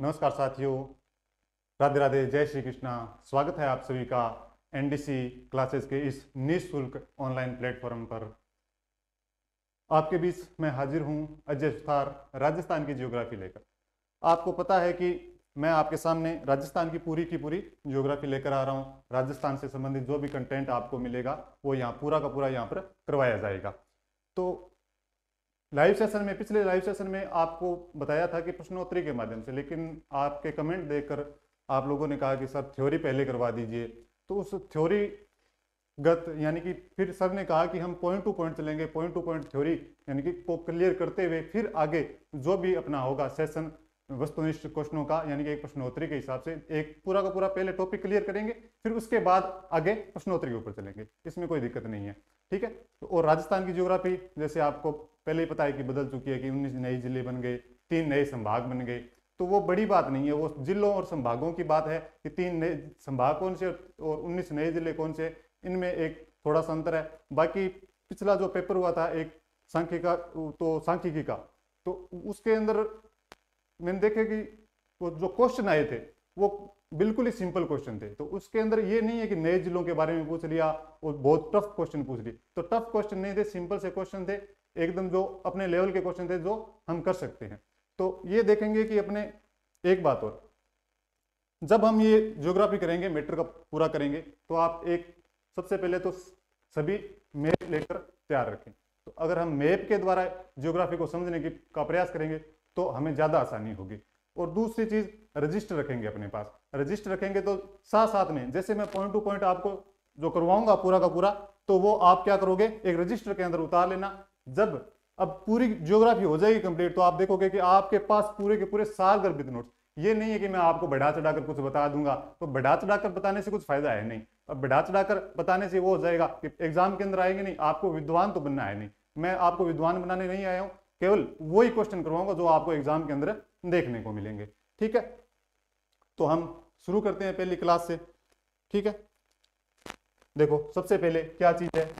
नमस्कार साथियों। राधे राधे, जय श्री कृष्णा। स्वागत है आप सभी का एनडीसी क्लासेस के इस निःशुल्क ऑनलाइन प्लेटफॉर्म पर। आपके बीच मैं हाजिर हूँ अजय सुथार, राजस्थान की जियोग्राफी लेकर। आपको पता है कि मैं आपके सामने राजस्थान की पूरी की पूरी जियोग्राफी लेकर आ रहा हूँ। राजस्थान से संबंधित जो भी कंटेंट आपको मिलेगा, वो यहाँ पूरा का पूरा यहाँ पर करवाया जाएगा। तो लाइव सेशन में, पिछले लाइव सेशन में आपको बताया था कि प्रश्नोत्तरी के माध्यम से, लेकिन आपके कमेंट देखकर आप लोगों ने कहा कि सर थ्योरी पहले करवा दीजिए। तो उस थ्योरी गत, यानी कि फिर सर ने कहा कि हम पॉइंट टू पॉइंट चलेंगे। पॉइंट टू पॉइंट थ्योरी यानी कि को क्लियर करते हुए फिर आगे जो भी अपना होगा सेशन वस्तुनिष्ठ क्वेश्चनों का, यानी कि एक प्रश्नोत्तरी के हिसाब से एक पूरा का पूरा पहले टॉपिक क्लियर करेंगे, फिर उसके बाद आगे प्रश्नोत्तरी के ऊपर चलेंगे। इसमें कोई दिक्कत नहीं है। ठीक है? और राजस्थान की ज्योग्राफी जैसे आपको पहले ही पता है कि बदल चुकी है कि उन्नीस नए ज़िले बन गए, तीन नए संभाग बन गए। तो वो बड़ी बात नहीं है, वो जिलों और संभागों की बात है कि तीन नए संभाग कौन से और उन्नीस नए ज़िले कौन से, इनमें एक थोड़ा सा अंतर है। बाकी पिछला जो पेपर हुआ था, एक सांख्यिका तो सांख्यिकी का तो उसके अंदर मैंने देखे कि वो जो क्वेश्चन आए थे, वो बिल्कुल ही सिंपल क्वेश्चन थे। तो उसके अंदर ये नहीं है कि नए जिलों के बारे में पूछ लिया और बहुत टफ क्वेश्चन पूछ लिए तो टफ क्वेश्चन नहीं थे सिंपल से क्वेश्चन थे, एकदम जो अपने लेवल के क्वेश्चन थे, जो हम कर सकते हैं। तो ये देखेंगे कि अपने, एक बात और। जब हम ये ज्योग्राफी करेंगे मेटर का पूरा करेंगे तो आप एक, सबसे पहले तो सभी मैप लेकर तैयार रखें। तो अगर हम मैप के द्वारा ज्योग्राफी को समझने की, का प्रयास करेंगे तो हमें ज़्यादा आसानी होगी। और दूसरी चीज़ रजिस्टर रखेंगे अपने पास। रजिस्टर रखेंगे तो साथ साथ में, जैसे मैं पॉइंट टू पॉइंट आपको जो करवाऊँगा पूरा का पूरा तो वो आप क्या करोगे? एक रजिस्टर के अंदर उतार लेना। जब अब पूरी ज्योग्राफी हो जाएगी कंप्लीट तो आप देखोगे कि आपके पास पूरे के पूरे साल गर्भित नोट्स ये नहीं है कि मैं आपको बढ़ा चढ़ाकर कुछ बता दूँगा। तो बढ़ा चढ़ाकर बताने से कुछ फ़ायदा है नहीं। अब बढ़ा चढ़ाकर बताने से वो हो जाएगा कि एग्ज़ाम के अंदर आएँगे नहीं, आपको विद्वान तो बनना है नहीं। मैं आपको विद्वान बनाने नहीं आया हूँ, केवल वही क्वेश्चन करवाऊँगा जो आपको एग्ज़ाम के अंदर देखने को मिलेंगे। ठीक है? तो हम शुरू करते हैं पहली क्लास से। ठीक है? देखो, सबसे पहले क्या चीज़ है?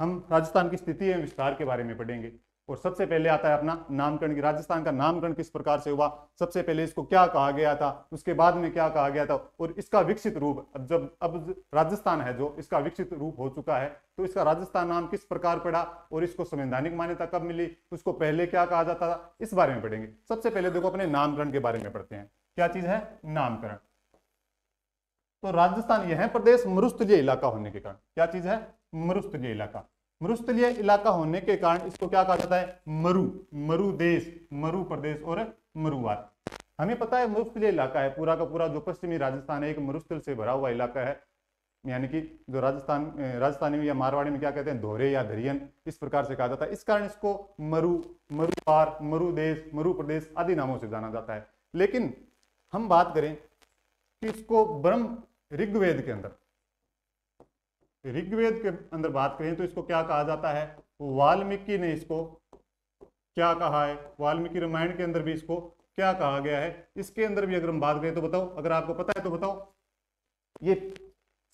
हम राजस्थान की स्थिति एवं विस्तार के बारे में पढ़ेंगे। और सबसे पहले आता है अपना नामकरण की। राजस्थान का नामकरण किस प्रकार से हुआ? सबसे पहले इसको क्या कहा गया था? उसके बाद में क्या कहा गया था? और इसका विकसित रूप, अब जब, अब राजस्थान है जो, इसका विकसित रूप हो चुका है तो इसका राजस्थान नाम किस प्रकार पड़ा? और इसको संवैधानिक मान्यता कब मिली? उसको पहले क्या कहा जाता था? इस बारे में पढ़ेंगे। सबसे पहले देखो अपने नामकरण के बारे में पढ़ते हैं। क्या चीज़ है? नामकरण। तो राजस्थान, यह है प्रदेश मरुस्थलीय इलाका होने के कारण। क्या चीज़ है? मरुस्थलीय इलाका। मरुस्थलीय इलाका होने के कारण इसको क्या कहा जाता है? मरु मरु देश, मरु प्रदेश और मरुवाद हमें पता है मरुस्थलीय इलाका है, पूरा का पूरा जो पश्चिमी राजस्थान है, एक मरुस्थल से भरा हुआ इलाका है। यानी कि जो राजस्थान राजस्थानी में या मारवाड़ी में क्या कहते हैं? धोरे या धरियन इस प्रकार से कहा जाता है। इस कारण इसको मरु मरुपार मरु देश, मरु प्रदेश आदि नामों से जाना जाता है। लेकिन हम बात करें कि इसको ब्रह्म ऋग्वेद के अंदर। ऋग्वेद के अंदर बात करें तो इसको क्या कहा जाता है? वाल्मीकि ने इसको क्या कहा है? वाल्मीकि रामायण के अंदर भी इसको क्या कहा गया है? इसके अंदर भी अगर हम बात करें तो बताओ, अगर आपको पता है तो बताओ। ये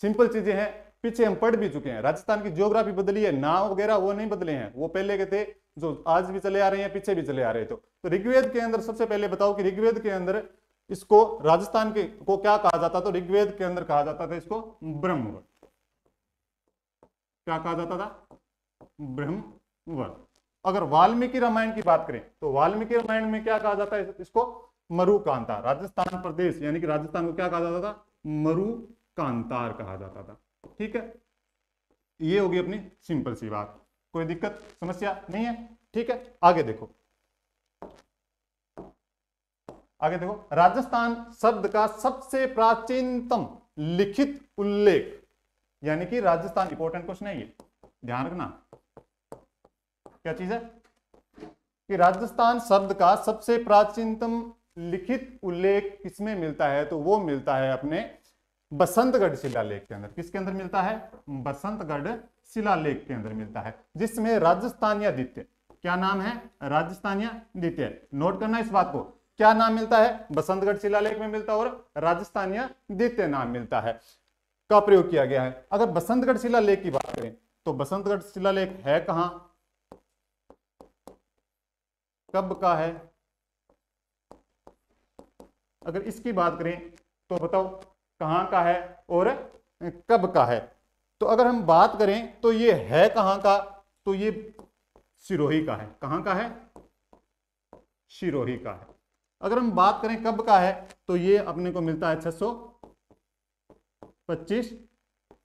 सिंपल चीज़ें हैं, पीछे हम पढ़ भी चुके हैं। राजस्थान की ज्योग्राफी बदली है, नाव वगैरह वो नहीं बदले हैं। वो पहले के थे, जो आज भी चले आ रहे हैं, पीछे भी चले आ रहे थे तो ऋग्वेद के अंदर सबसे पहले बताओ कि ऋग्वेद के अंदर इसको राजस्थान के को क्या कहा जाता तो ऋग्वेद के अंदर कहा जाता था इसको ब्रह्म। क्या कहा जाता था? ब्रह्म अगर वाल्मीकि रामायण की बात करें तो वाल्मीकि रामायण में क्या कहा जाता है इसको? मरु कांतार राजस्थान प्रदेश, यानी कि राजस्थान को क्या कहा जाता था? मरु कांतार कहा जाता था। ठीक है? ये होगी अपनी सिंपल सी बात। कोई दिक्कत, समस्या नहीं है? ठीक है? आगे देखो। आगे देखो। राजस्थान शब्द का सबसे प्राचीनतम लिखित उल्लेख यानी कि राजस्थान इंपॉर्टेंट क्वेश्चन है। ये ध्यान रखना। क्या चीज़ है? कि राजस्थान शब्द का सबसे प्राचीनतम लिखित उल्लेख किसमें मिलता है? तो वो मिलता है अपने बसंतगढ़ शिलालेख के अंदर। किसके अंदर मिलता है? बसंतगढ़ शिलालेख के अंदर मिलता है, जिसमें राजस्थानिया द्वितीय। क्या नाम है? राजस्थानिया द्वितीय। नोट करना इस बात को। क्या नाम मिलता है? बसंतगढ़ शिलालेख में मिलता है और राजस्थानिया द्वितीय नाम मिलता है। का प्रयोग किया गया है। अगर बसंतगढ़ शिला लेख की बात करें तो बसंतगढ़ शिला लेख है कहाँ? कब का है? अगर इसकी बात करें तो बताओ कहाँ का है और कब का है? तो अगर हम बात करें तो ये है कहाँ का? तो ये सिरोही का है। कहाँ का है? सिरोही का है। अगर हम बात करें कब का है तो ये अपने को मिलता है 625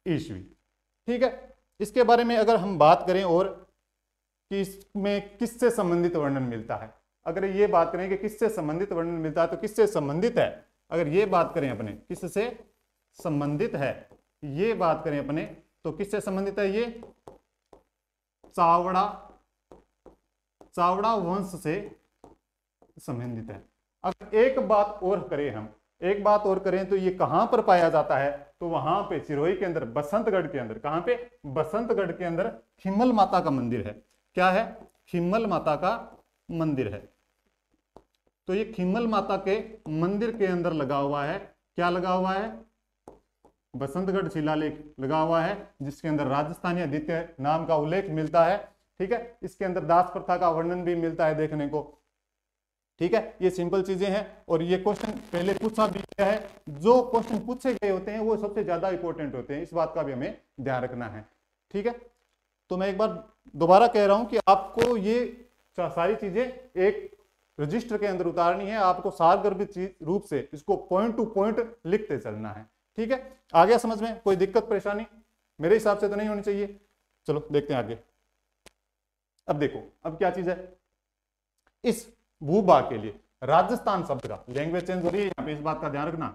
ईस्वी। ठीक है? इसके बारे में अगर हम बात करें और कि इसमें किससे संबंधित वर्णन मिलता है? अगर ये बात करें कि किससे संबंधित वर्णन मिलता है तो किससे संबंधित है? अगर ये बात करें अपने, किससे संबंधित है? ये बात करें अपने तो किससे संबंधित है ये? चावड़ा चावड़ा वंश से संबंधित है। अगर एक बात और करें हम, एक बात और करें तो ये कहाँ पर पाया जाता है? तो वहाँ पे सिरोही के अंदर, बसंतगढ़ के अंदर, कहाँ पे? बसंतगढ़ के अंदर खिमल माता का मंदिर है। क्या है? खिमल माता का मंदिर है। तो ये खिमल माता के मंदिर के अंदर लगा हुआ है। क्या लगा हुआ है? बसंतगढ़ शिलालेख लगा हुआ है, जिसके अंदर राजस्थानी आदित्य नाम का उल्लेख मिलता है। ठीक है? इसके अंदर दास प्रथा का वर्णन भी मिलता है देखने को। ठीक है? ये सिंपल चीज़ें हैं और ये क्वेश्चन पहले पूछा भी गया है। जो क्वेश्चन पूछे गए होते हैं, वो सबसे ज़्यादा इंपॉर्टेंट होते हैं। इस बात का भी हमें ध्यान रखना है। ठीक है? तो मैं एक बार दोबारा कह रहा हूँ कि आपको ये सारी चीज़ें एक रजिस्टर के अंदर उतारनी है। आपको सारगर्भित रूप से इसको पॉइंट टू पॉइंट लिखते चलना है। ठीक है? आ गया समझ में? कोई दिक्कत, परेशानी? मेरे हिसाब से तो नहीं होनी चाहिए। चलो, देखते हैं आगे। अब देखो, अब क्या चीज़ है? इस भूभाग के लिए, राजस्थान शब्द का। लैंग्वेज चेंज हो रही है इस बात का ध्यान रखना।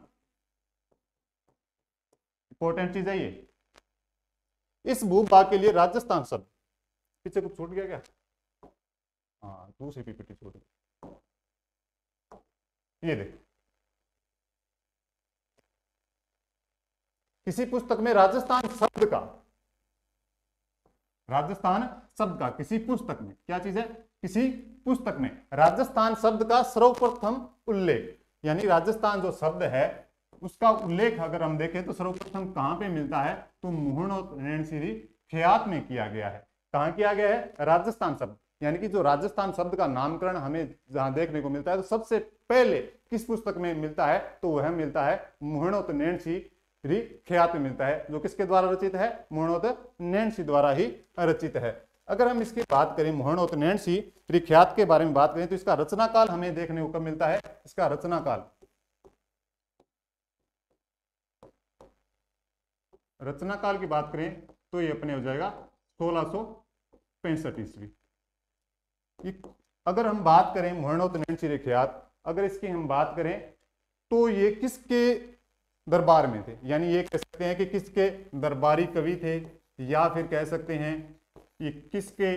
इंपॉर्टेंट चीज़ है ये। इस भूभाग के लिए राजस्थान शब्द। पीछे कुछ छूट गया क्या? हाँ दूसरी पीपीटी छूट गई। ये देखो। किसी पुस्तक में राजस्थान शब्द का, राजस्थान शब्द का किसी पुस्तक में, क्या चीज़ है? किसी पुस्तक में। राजस्थान शब्द का सर्वप्रथम उल्लेख, यानी राजस्थान जो शब्द है, उसका उल्लेख अगर हम देखें तो सर्वप्रथम कहाँ पे मिलता है? तो मोहन ख्यात में किया गया है। कहाँ किया गया है? राजस्थान शब्द। यानी कि जो राजस्थान शब्द का नामकरण हमें जहाँ देखने को मिलता है तो सबसे पहले किस पुस्तक में मिलता है? तो वह मिलता है मोहनोत ख्यात में मिलता है, जो किसके द्वारा रचित है? मोहनोत नैणसी द्वारा ही रचित है। अगर हम इसकी बात करें मोहनोत नैणसी ख्यात के बारे में बात करें तो इसका रचना काल हमें देखने को कब मिलता है? इसका रचना काल रचना काल की बात करें तो ये अपने हो जाएगा सोलह सो पैंसठ ईस्वी। अगर हम बात करें मोहनोत नैणसी ख्यात अगर इसकी हम बात करें तो ये किसके दरबार में थे? यानी ये कह सकते हैं कि किसके दरबारी कवि थे, या फिर कह सकते हैं ये किसके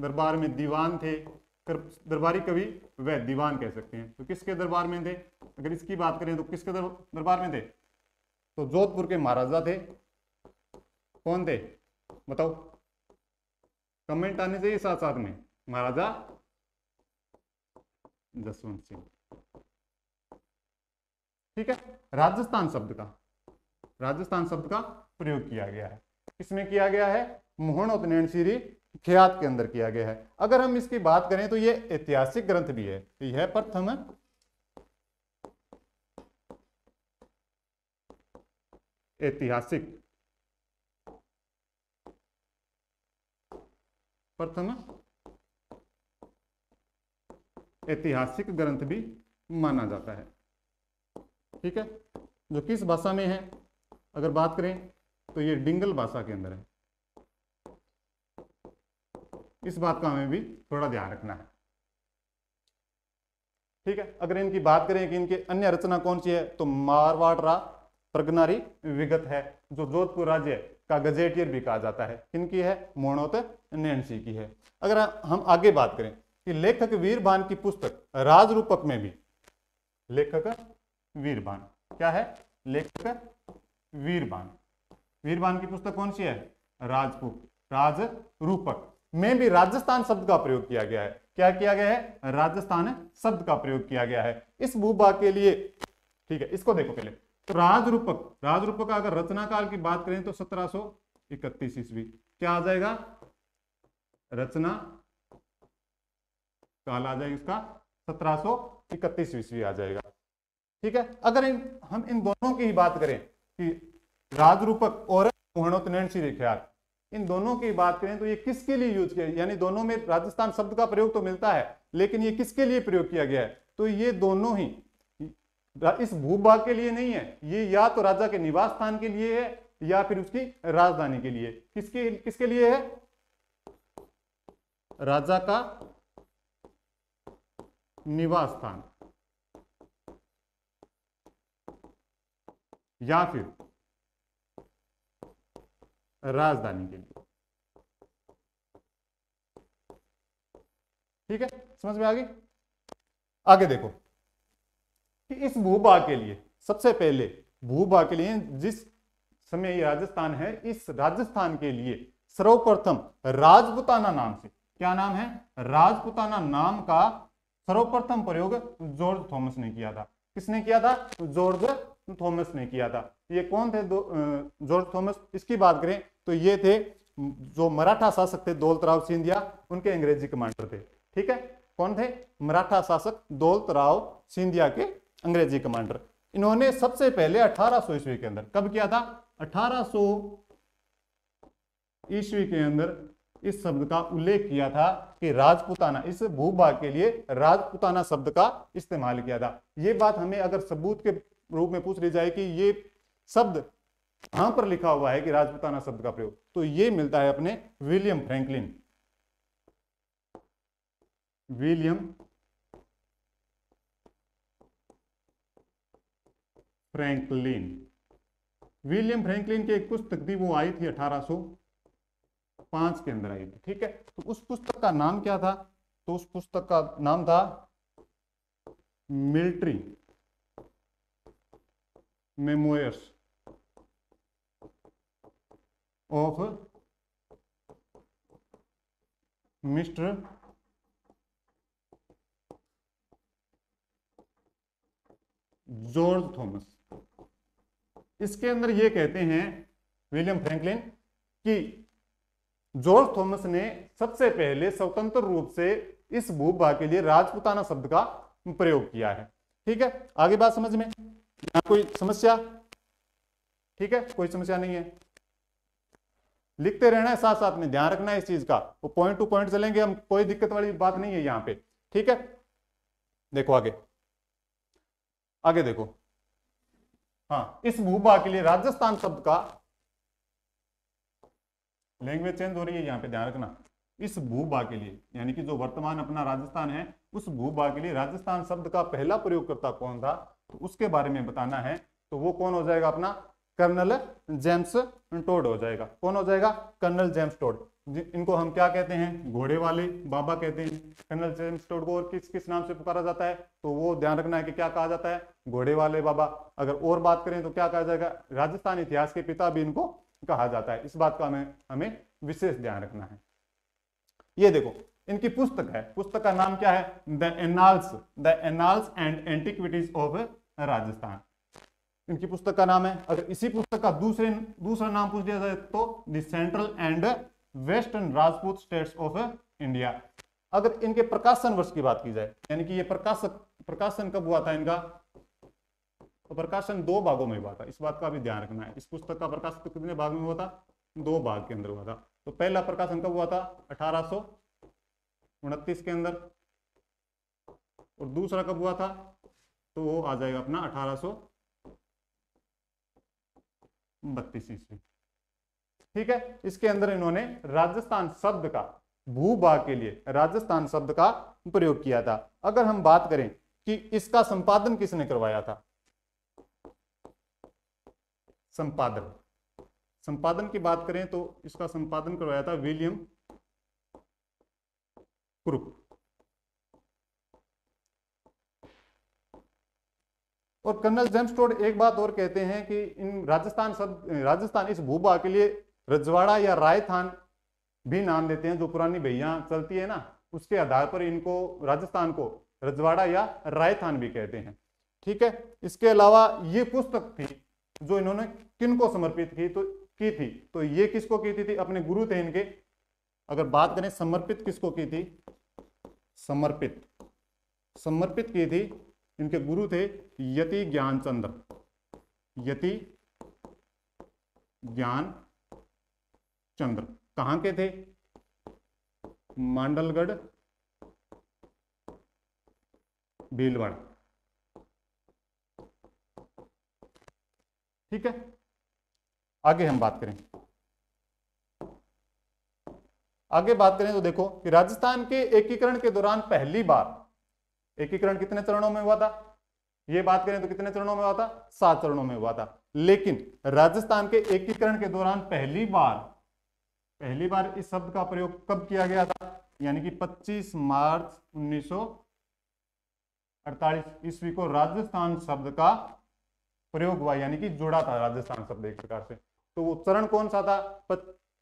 दरबार में दीवान थे? दरबारी कवि वह दीवान कह सकते हैं। तो किसके दरबार में थे? अगर इसकी बात करें तो किसके दरबार में थे? तो जोधपुर के महाराजा थे। कौन थे? बताओ। कमेंट आने चाहिए साथ साथ में। महाराजा जसवंत सिंह। ठीक है? राजस्थान शब्द का, राजस्थान शब्द का प्रयोग किया गया है। किसमें किया गया है? मोहन नैनसीरी ख्यात के अंदर किया गया है। अगर हम इसकी बात करें तो यह ऐतिहासिक ग्रंथ भी है। तो यह प्रथम ऐतिहासिक प्रथम ऐतिहासिक ग्रंथ भी माना जाता है। ठीक है? जो किस भाषा में है? अगर बात करें तो ये डिंगल भाषा के अंदर है। इस बात का हमें भी थोड़ा ध्यान रखना है। ठीक है? अगर इनकी बात करें कि इनके अन्य रचना कौन सी है तो मारवाड़ प्रगनारी विगत है, जो जोधपुर राज्य का गजेटियर भी कहा जाता है। किनकी है? मोणोत नैनसी की है। अगर हम आगे बात करें कि लेखक वीरबान की पुस्तक राज रूपक में भी, लेखक वीरबान, क्या है? लेखक वीरबान। वीरबान की पुस्तक कौन सी है? राजपूत राज रूपक में भी राजस्थान शब्द का प्रयोग किया गया है। क्या किया गया है? राजस्थान शब्द का प्रयोग किया गया है। इस भूभाग के लिए, ठीक है, इसको देखो पहले। तो राजरूपक राजरूपक अगर रचना काल की बात करें तो सत्रह सो इकतीस ईस्वी। क्या आ जाएगा? रचना काल आ जाएगा इसका सत्रह सो इकतीस ईस्वी आ जाएगा। ठीक है? अगर इन, हम इन दोनों की ही बात करें कि राजरूपक और मोहनोत्नैन ख्याल इन दोनों की बात करें तो ये किसके लिए यूज़ किया यानी दोनों में राजस्थान शब्द का प्रयोग तो मिलता है, लेकिन ये किसके लिए प्रयोग किया गया है? तो ये दोनों ही, इस भूभाग के लिए नहीं है, ये या तो राजा के निवास स्थान के लिए है, या फिर उसकी राजधानी के लिए। किसके किसके लिए है? राजा का निवास स्थान। या फिर राजधानी के लिए। ठीक है? समझ में आ गई? आगे देखो कि इस भूभाग के लिए, सबसे पहले भूभाग के लिए, जिस समय ये राजस्थान है, इस राजस्थान के लिए सर्वप्रथम राजपुताना नाम से, क्या नाम है? राजपुताना नाम का सर्वप्रथम प्रयोग जॉर्ज थॉमस ने किया था। किसने किया था? जॉर्ज थॉमस ने किया था। ये कौन थे जॉर्ज थॉमस? इसकी बात करें तो ये थे, जो मराठा शासक थे दौलत राव सिंधिया, उनके अंग्रेज़ी कमांडर थे। ठीक है? कौन थे? मराठा शासक दौलत राव सिंधिया के अंग्रेज़ी कमांडर। इन्होंने सबसे पहले 1800 ईस्वी के अंदर, कब किया था? 1800 ईस्वी के अंदर इस शब्द का उल्लेख किया था कि राजपुताना, इस भूभाग के लिए राजपुताना शब्द का इस्तेमाल किया था। यह बात हमें अगर सबूत के रूप में पूछ ली जाए कि ये शब्द कहाँ पर लिखा हुआ है कि राजपुताना शब्द का प्रयोग। तो ये मिलता है अपने William Franklin. William Franklin. William Franklin की एक पुस्तक थी वो आई थी 1805 के अंदर आई थी, ठीक है? तो उस पुस्तक का नाम क्या था? तो उस पुस्तक का नाम था military memoirs of mister George Thomas इसके अंदर ये कहते हैं विलियम फ्रैंकलिन कि जॉर्ज थॉमस ने सबसे पहले स्वतंत्र रूप से इस भूभाग के लिए राजपुताना शब्द का प्रयोग किया है। ठीक है? आगे बात समझ में? यहाँ कोई समस्या? ठीक है? कोई समस्या नहीं है। लिखते रहना है साथ साथ में ध्यान रखना है इस चीज़ का। वो पॉइंट टू पॉइंट चलेंगे, हम कोई दिक्कत वाली बात नहीं है यहाँ पे, ठीक है? देखो आगे। आगे देखो। हाँ इस भूभाग के लिए राजस्थान शब्द का लैंग्वेज चेंज हो रही है यहाँ पे, ध्यान रखना। इस भूभाग के लिए, यानी कि जो वर्तमान अपना राजस्थान है, उस भूभाग के लिए राजस्थान शब्द का पहला प्रयोगकर्ता कौन था? तो उसके बारे में बताना है तो वो कौन हो जाएगा अपना? कर्नल जेम्स टोड हो जाएगा। कौन हो जाएगा? Colonel James Tod. इनको हम क्या कहते हैं? घोड़े वाले बाबा कहते हैं। कर्नल जेम्स टोड को और किस किस नाम से पुकारा जाता है? तो वो ध्यान रखना है कि क्या कहा जाता है? घोड़े वाले बाबा। अगर और बात करें तो क्या कहा जाएगा? राजस्थान इतिहास के पिता भी इनको कहा जाता है। इस बात का हमें हमें विशेष ध्यान रखना है। ये देखो, इनकी पुस्तक है। पुस्तक का नाम क्या है? The annals. The annals and antiquities of Rajasthan. इनकी पुस्तक का नाम है। अगर इसी पुस्तक का दूसरे, दूसरा नाम पूछ दिया जाए तो the central and western Rajput states of India अगर इनके प्रकाशन वर्ष की बात की जाए, यानी कि ये प्रकाशक, प्रकाशन कब हुआ था इनका? तो प्रकाशन दो भागों में हुआ था। इस बात का भी ध्यान रखना है। इस पुस्तक का प्रकाशन तो कितने भाग में हुआ था? दो भाग के अंदर हुआ था। तो पहला प्रकाशन कब हुआ था? अठारह के अंदर। और दूसरा कब हुआ था? तो वो आ जाएगा अपना अठारह बत्तीस ईस्वी। ठीक है, इसके अंदर इन्होंने राजस्थान शब्द का, भूभाग के लिए राजस्थान शब्द का प्रयोग किया था। अगर हम बात करें कि इसका संपादन किसने करवाया था? संपादन संपादन की बात करें तो इसका संपादन करवाया था विलियम क्रुक और कर्नल जेम्स टोड एक बात और कहते हैं कि इन राजस्थान शब्द राजस्थान इस भूभाग के लिए रजवाड़ा या रायथान भी नाम देते हैं जो पुरानी भैया चलती है ना उसके आधार पर इनको राजस्थान को रजवाड़ा या रायथान भी कहते हैं। ठीक है? इसके अलावा ये पुस्तक थी जो इन्होंने किन को समर्पित की तो की थी? तो ये किसको की थी, थी अपने गुरु थे इनके। अगर बात करें समर्पित किसको की थी? समर्पित। समर्पित की थी इनके गुरु थे यति ज्ञानचंद्र यति ज्ञान चंद्र कहाँ के थे? मांडलगढ़, भीलवाड़ा। ठीक है? आगे हम बात करें। आगे बात करें तो देखो कि राजस्थान के एकीकरण के दौरान पहली बार एकीकरण कितने चरणों में हुआ था? ये बात करें तो कितने चरणों में हुआ था? सात चरणों में हुआ था। लेकिन राजस्थान के एकीकरण के दौरान पहली बार पहली बार इस शब्द का प्रयोग कब किया गया था? यानी कि 25 मार्च 1948 ईस्वी को राजस्थान शब्द का प्रयोग हुआ, यानी कि जुड़ा था राजस्थान शब्द एक प्रकार से। तो वो चरण कौन सा था?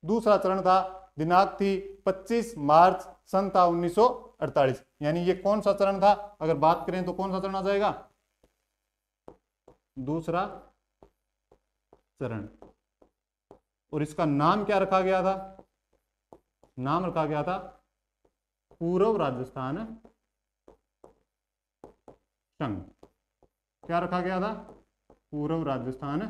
दूसरा चरण था दिनांक थी 25 मार्च सन था उन्नीस सौ अड़तालीस। यानी ये कौन सा चरण था? अगर बात करें तो कौन सा चरण आ जाएगा? दूसरा चरण। और इसका नाम क्या रखा गया था? नाम रखा गया था पूर्व राजस्थान संघ। क्या रखा गया था? पूर्व राजस्थान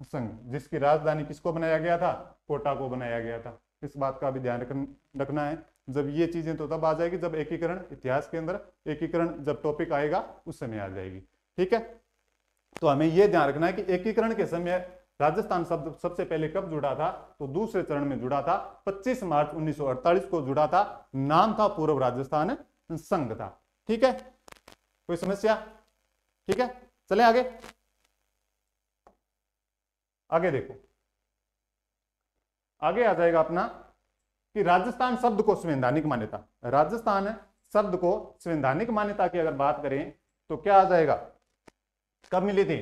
संघ, जिसकी राजधानी किसको बनाया गया था? कोटा को बनाया गया था। इस बात का भी ध्यान रखना है। जब ये चीज़ें तो तब आ जाएगी जब एकीकरण, इतिहास के अंदर एकीकरण जब टॉपिक आएगा, उस समय आ जाएगी। ठीक है? तो हमें यह ध्यान रखना है कि एकीकरण के समय राजस्थान शब्द सबसे पहले कब जुड़ा था? तो दूसरे चरण में जुड़ा था। 25 मार्च 1948 को जुड़ा था। नाम था पूर्व राजस्थान, संघ था। ठीक है? कोई समस्या? ठीक है? चले आगे। आगे देखो। आगे आ जाएगा अपना कि राजस्थान शब्द को संवैधानिक मान्यता। राजस्थान शब्द को संवैधानिक मान्यता की अगर बात करें तो क्या आ जाएगा? कब मिली थी?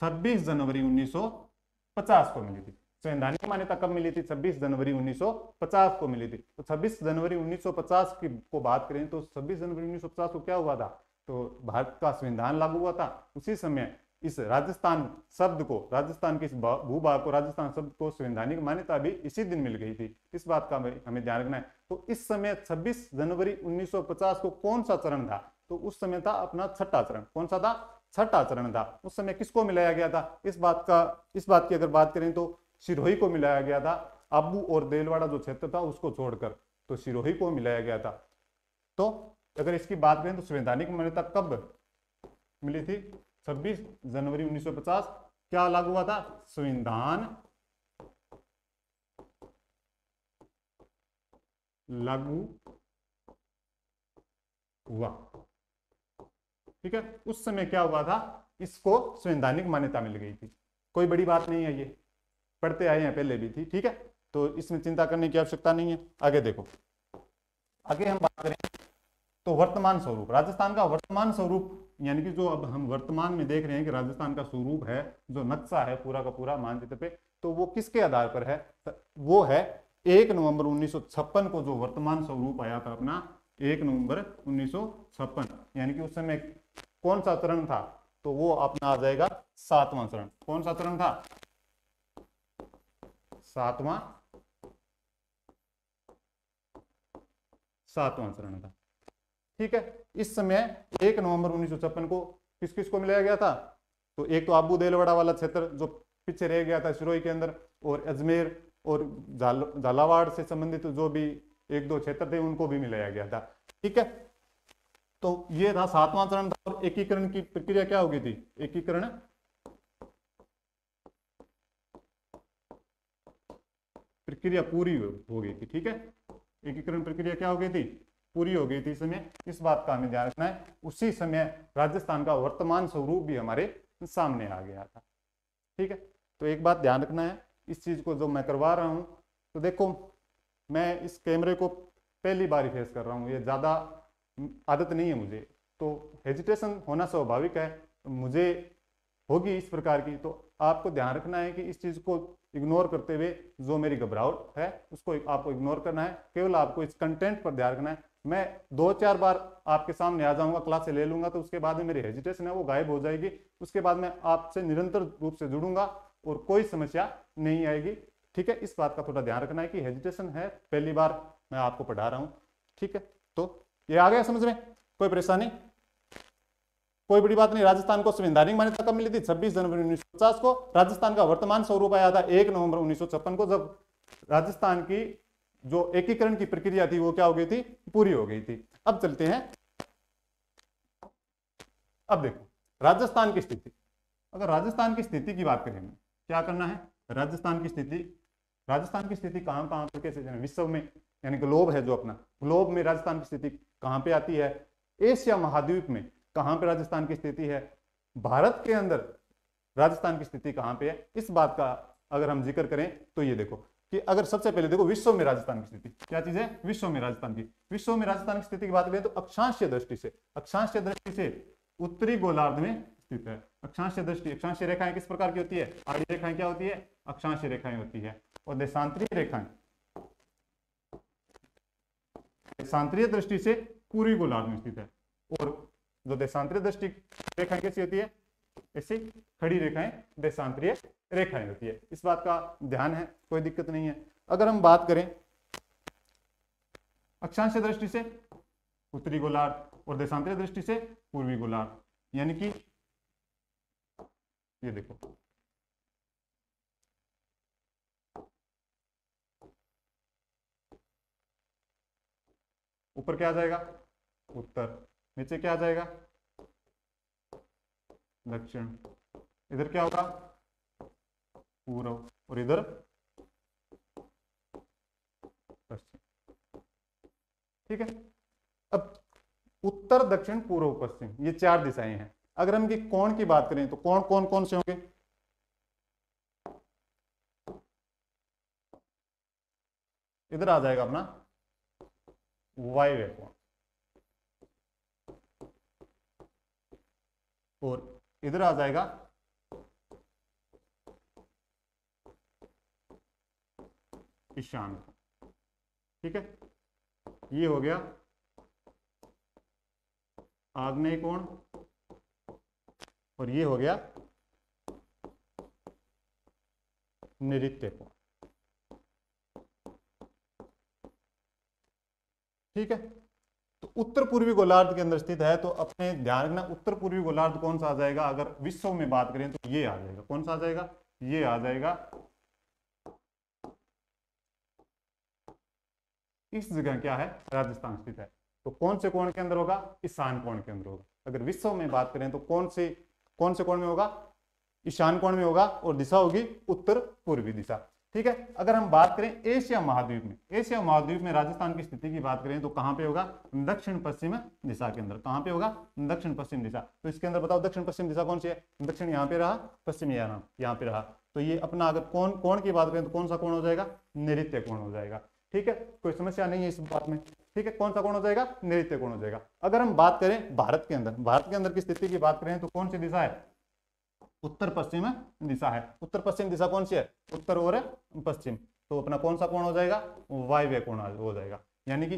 26 जनवरी 1950 को मिली थी। संवैधानिक मान्यता कब मिली थी? 26 जनवरी 1950 को मिली थी। तो 26 जनवरी 1950 की को बात करें तो 26 जनवरी 1950 को क्या हुआ था? तो भारत का संविधान लागू हुआ था। उसी समय इस राजस्थान शब्द को, राजस्थान के इस भूभाग को, राजस्थान शब्द को संवैधानिक मान्यता भी इसी दिन मिल गई थी। इस बात का हमें ध्यान रखना है। तो इस समय 26 जनवरी 1950 को कौन सा चरण था? तो उस समय था अपना छठा चरण। कौन सा था? छठा चरण था। उस समय किसको मिलाया गया था? इस बात का, इस बात की अगर बात करें तो सिरोही को मिलाया गया था। आबू और देलवाड़ा जो क्षेत्र था उसको छोड़कर तो सिरोही को मिलाया गया था। तो अगर इसकी बात करें तो संवैधानिक मान्यता कब मिली थी? 26 जनवरी 1950 क्या लागू हुआ था? संविधान लागू हुआ। ठीक है? उस समय क्या हुआ था? इसको संवैधानिक मान्यता मिल गई थी। कोई बड़ी बात नहीं है ये। पढ़ते आए हैं पहले भी थी। ठीक है? तो इसमें चिंता करने की आवश्यकता नहीं है। आगे देखो। आगे हम बात करें तो वर्तमान स्वरूप। राजस्थान का वर्तमान स्वरूप यानी कि जो अब हम वर्तमान में देख रहे हैं कि राजस्थान का स्वरूप है, जो नक्शा है पूरा का पूरा मानचित्र पे तो वो किसके आधार पर है? वो है एक नवंबर 1956 को जो वर्तमान स्वरूप आया था अपना, एक नवंबर उन्नीस सौ छप्पन। यानी कि उस समय कौन सा चरण था? तो वो अपना आ जाएगा सातवां चरण। कौन सा चरण था? सातवां सातवां चरण था। ठीक है? इस समय एक नवंबर उन्नीस सौ छप्पन को किस किस को मिलाया गया था? तो एक तो आबू देलवाड़ा वाला क्षेत्र जो पीछे रह गया था सिरोही के अंदर, और अजमेर, और झालावाड़ से संबंधित जो भी एक दो क्षेत्र थे, उनको भी मिलाया गया था। ठीक है? तो ये था सातवां चरण था, और एकीकरण की प्रक्रिया क्या हो गई थी? एकीकरण? प्रक्रिया पूरी हो थी, ठीक है? एकीकरण प्रक्रिया क्या हो गई थी? पूरी हो गई थी समय। इस बात का हमें ध्यान रखना है। उसी समय राजस्थान का वर्तमान स्वरूप भी हमारे सामने आ गया था। ठीक है? तो एक बात ध्यान रखना है। इस चीज़ को जो मैं करवा रहा हूँ तो देखो, मैं इस कैमरे को पहली बार ही फेस कर रहा हूँ। ये ज़्यादा आदत नहीं है मुझे। तो हेजिटेशन होना स्वाभाविक है। मुझे होगी इस प्रकार की। तो आपको ध्यान रखना है कि इस चीज़ को इग्नोर करते हुए जो मेरी घबराहट है, उसको आपको इग्नोर करना है। केवल आपको इस कंटेंट पर ध्यान रखना है। मैं दो चार बार आपके सामने आ जाऊँगा, क्लास से ले लूँगा तो उसके बाद में मेरी हेजिटेशन है, वो गायब हो जाएगी। उसके बाद मैं आपसे निरंतर रूप से जुड़ूँगा और कोई समस्या नहीं आएगी। ठीक है, इस बात का थोड़ा ध्यान रखना है कि हेजिटेशन है, पहली बार मैं आपको पढ़ा रहा हूँ। ठीक है तो ये आ गया समझ में? कोई परेशानी? कोई बड़ी बात नहीं, राजस्थान को संवैधानिक मान्यता कब मिली थी? 26 जनवरी उन्नीस को। राजस्थान का वर्तमान स्वरूप आया था एक नवंबर उन्नीस सौ छप्पन को, जब राजस्थान की जो एकीकरण की प्रक्रिया थी वो क्या हो गई थी? पूरी हो गई थी। अब चलते हैं। अब देखो, राजस्थान की स्थिति। अगर राजस्थान की स्थिति की बात करें क्या करना है? राजस्थान की स्थिति, राजस्थान की स्थिति कहाँ कहाँ पर कैसे विश्व में, यानी ग्लोब है जो अपना। ग्लोब में राजस्थान की स्थिति कहाँ पे आती है? एशिया महाद्वीप में कहाँ पे राजस्थान की स्थिति है? भारत के अंदर राजस्थान की स्थिति कहाँ पे है? इस बात का अगर हम ज़िक्र करें तो ये देखो कि अगर सबसे पहले देखो विश्व में राजस्थान की स्थिति, क्या चीज़ है? विश्व में राजस्थान की। विश्व में राजस्थान की स्थिति की बात करें तो अक्षांशीय दृष्टि से, अक्षांशीय दृष्टि से उत्तरी गोलार्ध में स्थित है। अक्षांशीय दृष्टि, अक्षांशीय रेखाएँ किस प्रकार की होती है? आड़ी रेखाएँ क्या होती है? अक्षांशीय रेखाएँ होती है। और देशांतरीय रेखाएँ, देशांतरीय दृष्टि से पूर्वी गोलार्ध में स्थित है। और जो देशांतरीय दृष्टि रेखाएँ कैसी होती है? ऐसी खड़ी रेखाएँ देशांतरीय रेखाएँ होती है। इस बात का ध्यान है, कोई दिक्कत नहीं है। अगर हम बात करें अक्षांश दृष्टि से, उत्तरी गोलार्ध और देशांतरीय दृष्टि से, पूर्वी गोलार्ध। यानी कि ये देखो। ऊपर क्या आ जाएगा? उत्तर। नीचे क्या आ जाएगा? दक्षिण इधर क्या होगा? पूर्व और इधर? पश्चिम। ठीक है? अब उत्तर, दक्षिण पूर्व पश्चिम, ये चार दिशाएँ हैं। अगर हम की कोण की बात करें तो कौन कौन कौन से होंगे? इधर आ जाएगा अपना। वायव्य कोण और इधर आ जाएगा। ईशान। ठीक है? ये हो गया। आग्नेय कोण। और ये हो गया। नृत्य कोण। ठीक है? उत्तर पूर्वी गोलार्ध के अंदर स्थित है तो अपने ध्यान रखना, उत्तर पूर्वी गोलार्ध कौन सा आ जाएगा? अगर विश्व में बात करें तो ये आ जाएगा। कौन सा आ जाएगा? ये आ जाएगा। इस जगह क्या है? राजस्थान स्थित है। तो कौन से कोण के अंदर होगा? ईशान कोण के अंदर होगा। अगर विश्व में बात करें तो कौन से कौन से कोण में होगा? ईशान कोण में होगा और दिशा होगी उत्तर पूर्वी दिशा। ठीक है? अगर हम बात करें एशिया महाद्वीप में, एशिया महाद्वीप में राजस्थान की स्थिति की बात करें तो कहाँ पे होगा? दक्षिण पश्चिम दिशा के अंदर। कहाँ पे होगा? दक्षिण पश्चिम दिशा। तो इसके अंदर बताओ दक्षिण पश्चिम दिशा कौन सी है? दक्षिण यहाँ पे रहा, पश्चिम यहाँ यहाँ पे रहा। तो ये अपना अगर कौन कौन की बात करें तो कौन सा कोण हो जाएगा? नृत्य कोण हो जाएगा। ठीक है? कोई समस्या नहीं है इस बात में। ठीक है? कौन सा कोण हो जाएगा? नृत्य कोण हो जाएगा। अगर हम बात करें भारत के अंदर, भारत के अंदर की स्थिति की बात करें तो कौन सी दिशा है? उत्तर पश्चिम दिशा है। उत्तर पश्चिम दिशा कौन सी है? उत्तर और पश्चिम। तो अपना कौन सा कोण हो जाएगा? वायव्य कोण हो जाएगा। यानी कि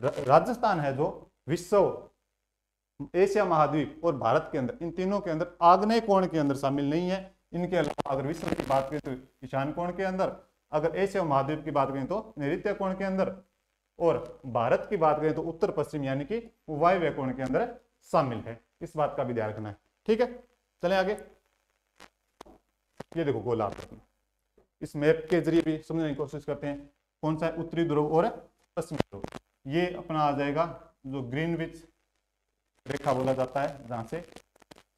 राजस्थान है जो विश्व, एशिया महाद्वीप और भारत के अंदर, इन तीनों के अंदर आग्नेय कोण के अंदर शामिल नहीं है। इनके अलावा अगर विश्व की बात करें तो ईशान कोण के अंदर, अगर एशिया महाद्वीप की बात करें तो नैत्य कोण के अंदर, और भारत की बात करें तो उत्तर पश्चिम, यानी कि वायव्य कोण के अंदर शामिल है। इस बात का भी ध्यान रखना है। ठीक है? चले आगे। ये देखो गोलार्ध इस मैप के ज़रिए भी समझने की कोशिश करते हैं, कौन सा है? उत्तरी ध्रुव और पश्चिमी ध्रुव। ये अपना आ जाएगा जो ग्रीन विच रेखा बोला जाता है, जहाँ से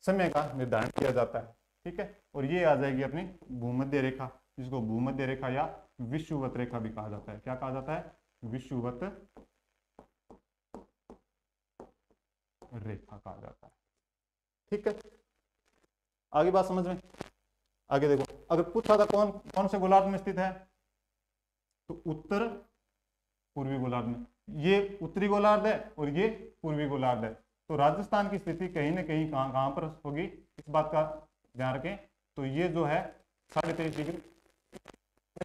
समय का निर्धारण किया जाता है, ठीक है? और ये आ जाएगी अपनी भूमध्य रेखा, जिसको भूमध्य रेखा या विश्ववत रेखा भी कहा जाता है। क्या कहा जाता है? विश्ववत रेखा कहा जाता है, ठीक है? आगे बात समझ में? आगे देखो, अगर पूछा था कौन कौन से गोलार्ध में स्थित है? तो उत्तर पूर्वी गोलार्ध में। ये उत्तरी गोलार्ध है और ये पूर्वी गोलार्ध है। तो राजस्थान की स्थिति कहीं ना कहीं कहाँ कहाँ पर होगी? इस बात का ध्यान रखें। तो ये जो है, साढ़े तेईस डिग्री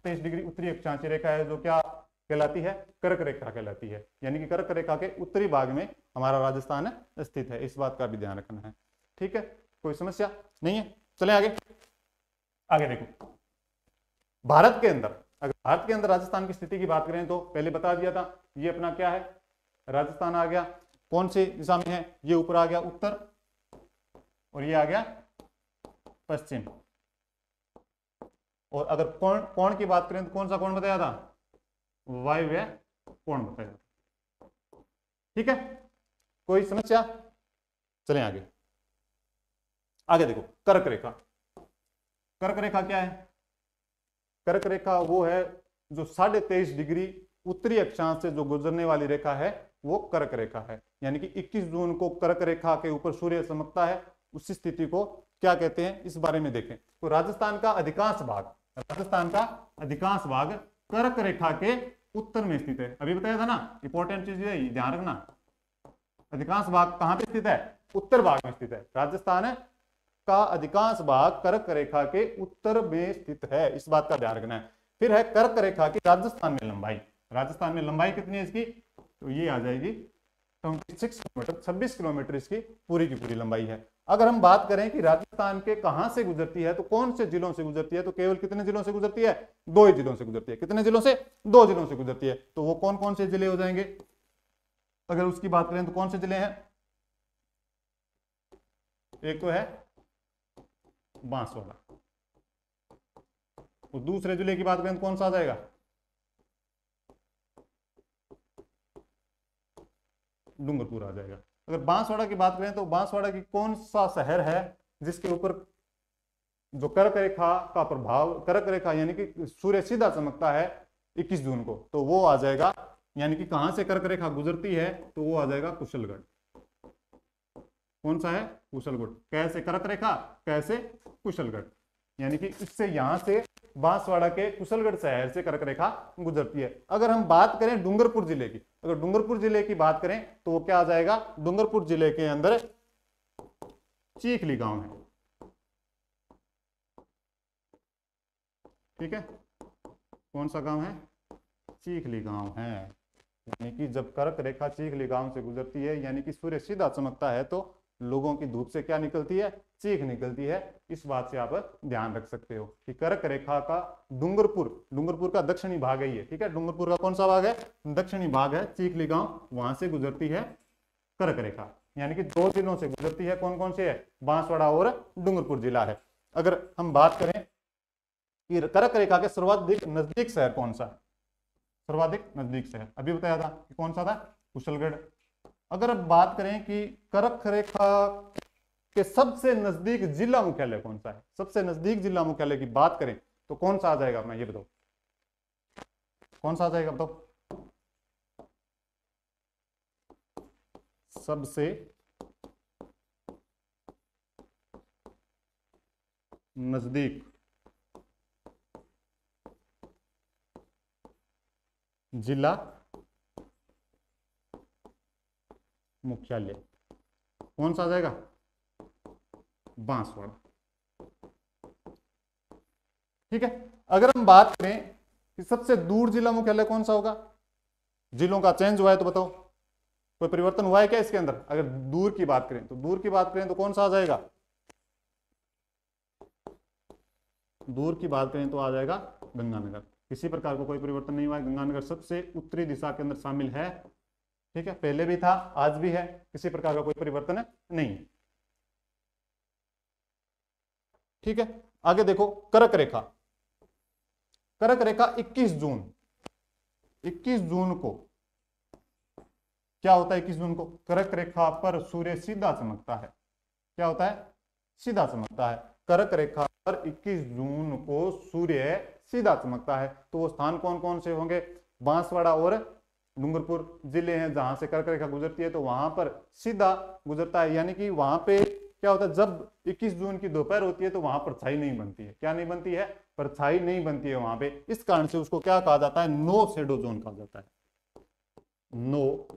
तेईस डिग्री उत्तरी अक्षांशीय रेखा है, जो क्या कहलाती है? कर्क रेखा कहलाती है। यानी कि कर्क रेखा के उत्तरी भाग में हमारा राजस्थान स्थित है। इस बात का भी ध्यान रखना है। ठीक है? कोई समस्या? नहीं है? चले आगे। आगे देखो। भारत के अंदर अगर भारत के अंदर राजस्थान की स्थिति की बात करें तो पहले बता दिया था ये अपना क्या है? राजस्थान आ गया। कौन सी दिशा में है? ये ऊपर आ गया उत्तर और ये आ गया पश्चिम। और अगर कोण कोण की बात करें तो कौन सा कोण बताया था? वायव्य कोण बताया ठीक है? कोई समस्या? चलें आगे। आगे देखो, कर्क रेखा। कर्क रेखा क्या है? कर्क रेखा वो है जो साढ़े तेईस डिग्री उत्तरी अक्षांश से जो गुजरने वाली रेखा है, वो कर्क रेखा है। यानी कि 21 जून को कर्क रेखा के ऊपर सूर्य चमकता है, उस स्थिति को क्या कहते हैं? इस बारे में देखें। तो राजस्थान का अधिकांश भाग, राजस्थान का अधिकांश भाग कर्क रेखा के उत्तर में स्थित है। अभी बताया था ना इंपॉर्टेंट चीज़ है ध्यान रखना। अधिकांश भाग कहाँ पे स्थित है? उत्तर भाग में स्थित है। राजस्थान का अधिकांश भाग कर्क रेखा के उत्तर में स्थित है। इस बात का ध्यान रखना है। फिर है कर्क रेखा की राजस्थान में लंबाई। राजस्थान में लंबाई कितनी है इसकी? तो ये आ जाएगी। ट्वेंटी सिक्स किलोमीटर, छब्बीस किलोमीटर इसकी पूरी की पूरी लंबाई है। अगर हम बात करें कि राजस्थान के कहाँ से गुजरती है तो कौन से जिलों से गुजरती है? तो केवल कितने जिलों से गुजरती है? दो ही जिलों से गुजरती है। कितने जिलों से? दो जिलों से गुजरती है। तो वो कौन कौन से ज़िले हो जाएँगे? अगर उसकी बात करें तो कौन से ज़िले हैं? एक तो है बांसवाड़ा और दूसरे ज़िले की बात करें कौन सा आ जाएगा? डूंगरपुर आ जाएगा। अगर बांसवाड़ा की बात करें तो बांसवाड़ा की कौन सा शहर है जिसके ऊपर जो कर्क रेखा का प्रभाव कर्क रेखा यानी कि सूर्य सीधा चमकता है 21 जून को तो वो आ जाएगा। यानी कि कहाँ से कर्क रेखा गुजरती है तो वो आ जाएगा कुशलगढ़। कौन सा है? कुशलगढ़ कैसे कर्क रेखा? कैसे? कुशलगढ़। यानी कि इससे यहाँ से बांसवाड़ा के कुशलगढ़ शहर से कर्क रेखा गुजरती है। अगर हम बात करें डूंगरपुर ज़िले की, अगर डूंगरपुर ज़िले की बात करें तो वो क्या आ जाएगा? डूंगरपुर ज़िले के अंदर चीखली गाँव है। ठीक है? कौन सा गाँव है? चीखली गाँव है। यानी कि जब कर्क रेखा चीखली गाँव से गुजरती है, यानी कि सूर्य सीधा चमकता है तो लोगों की धूप से क्या निकलती है? चीख निकलती है। इस बात से आप ध्यान रख सकते हो कि कर्क रेखा का डूंगरपुर डूंगरपुर का दक्षिणी भाग है ये, ठीक है? डूंगरपुर का कौन सा भाग है? दक्षिणी भाग है। चीखली गाँव, वहाँ से गुजरती है कर्क रेखा। यानी कि दो जिलों से गुजरती है कौन कौन से? है बांसवाड़ा और डूंगरपुर जिला है। अगर हम बात करें कि कर्क रेखा के सर्वाधिक नज़दीक शहर कौन सा? सर्वाधिक नज़दीक शहर। अभी बताया था कौन सा था? कुशलगढ़। अगर अब बात करें कि कर्क रेखा के सबसे नज़दीक जिला मुख्यालय कौन सा है? सबसे नज़दीक जिला मुख्यालय की बात करें तो कौन सा आ जाएगा? अपना ये बताओ कौन सा आ जाएगा बताओ? सबसे नज़दीक जिला मुख्यालय। कौन सा आ जाएगा? बांसवाड़ा। ठीक है? अगर हम बात करें कि सबसे दूर जिला मुख्यालय कौन सा होगा? जिलों का चेंज हुआ है तो बताओ। कोई परिवर्तन हुआ है क्या इसके अंदर? अगर दूर की बात करें तो दूर की बात करें तो कौन सा आ जाएगा? दूर की बात करें तो आ जाएगा गंगानगर। किसी प्रकार का को कोई परिवर्तन नहीं हुआ है। गंगानगर सबसे उत्तरी दिशा के अंदर शामिल है। ठीक है? पहले भी था, आज भी है। किसी प्रकार का कोई परिवर्तन नहीं। है ठीक है? आगे देखो, करक रेखा। करक रेखा 21 जून। 21 जून को क्या होता है 21 जून को? करक रेखा पर सूर्य सीधा चमकता है। क्या होता है? सीधा चमकता है। करक रेखा पर 21 जून को सूर्य सीधा चमकता है। तो वो स्थान कौन कौन से होंगे? बांसवाड़ा और डूंगरपुर ज़िले हैं, जहाँ से कर्क रेखा गुजरती है तो वहाँ पर सीधा गुजरता है। यानी कि वहाँ पे क्या होता है, जब 21 जून की दोपहर होती है तो वहाँ पर छाई नहीं बनती है। क्या नहीं बनती है? परछाई नहीं बनती है वहाँ पे। इस कारण से उसको क्या कहा जाता है? नो शेडो जोन कहा जाता है। No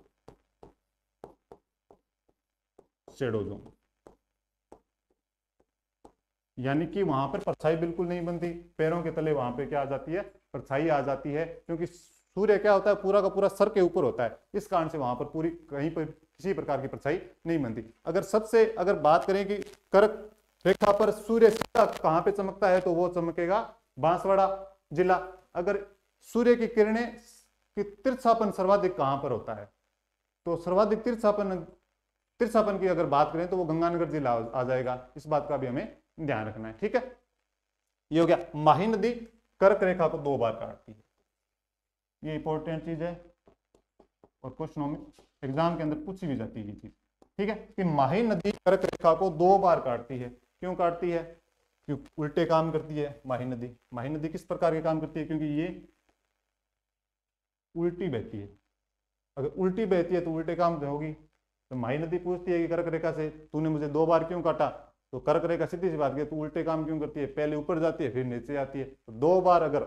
shadow zone. यानी कि वहाँ पर परछाई बिल्कुल नहीं बनती। पैरों के तले वहाँ पे क्या आ जाती है? परछाई आ जाती है, क्योंकि सूर्य क्या होता है? पूरा का पूरा सर के ऊपर होता है। इस कारण से वहाँ पर पूरी कहीं पर किसी प्रकार की परछाई नहीं बनती। अगर सबसे अगर बात करें कि कर्क रेखा पर सूर्य कहाँ पे चमकता है तो वो चमकेगा बांसवाड़ा जिला। अगर सूर्य की किरणें की तिरछापन सर्वाधिक कहाँ पर होता है? तो सर्वाधिक तिरछापन तिरछापन की अगर बात करें तो वो गंगानगर जिला आ जाएगा। इस बात का भी हमें ध्यान रखना है, ठीक है? ये हो गया माही नदी। कर्क रेखा को दो बार काटती है ये इंपॉर्टेंट चीज़ है। और क्वेश्चनों में एग्ज़ाम के अंदर पूछी भी जाती है चीज़। ठीक है? कि माही नदी कर्क रेखा को दो बार काटती है। क्यों काटती है? क्योंकि उल्टे काम करती है माही नदी? माही नदी किस प्रकार के काम करती है? क्योंकि ये उल्टी बहती है। अगर उल्टी बहती है तो उल्टे काम तो होगी। तो माही नदी पूछती है कि कर्क रेखा से, तूने मुझे दो बार क्यों काटा? तो कर्क रेखा सीधी सी बात की तो उल्टे काम क्यों करती है? पहले ऊपर जाती है, फिर नीचे आती है। तो दो बार अगर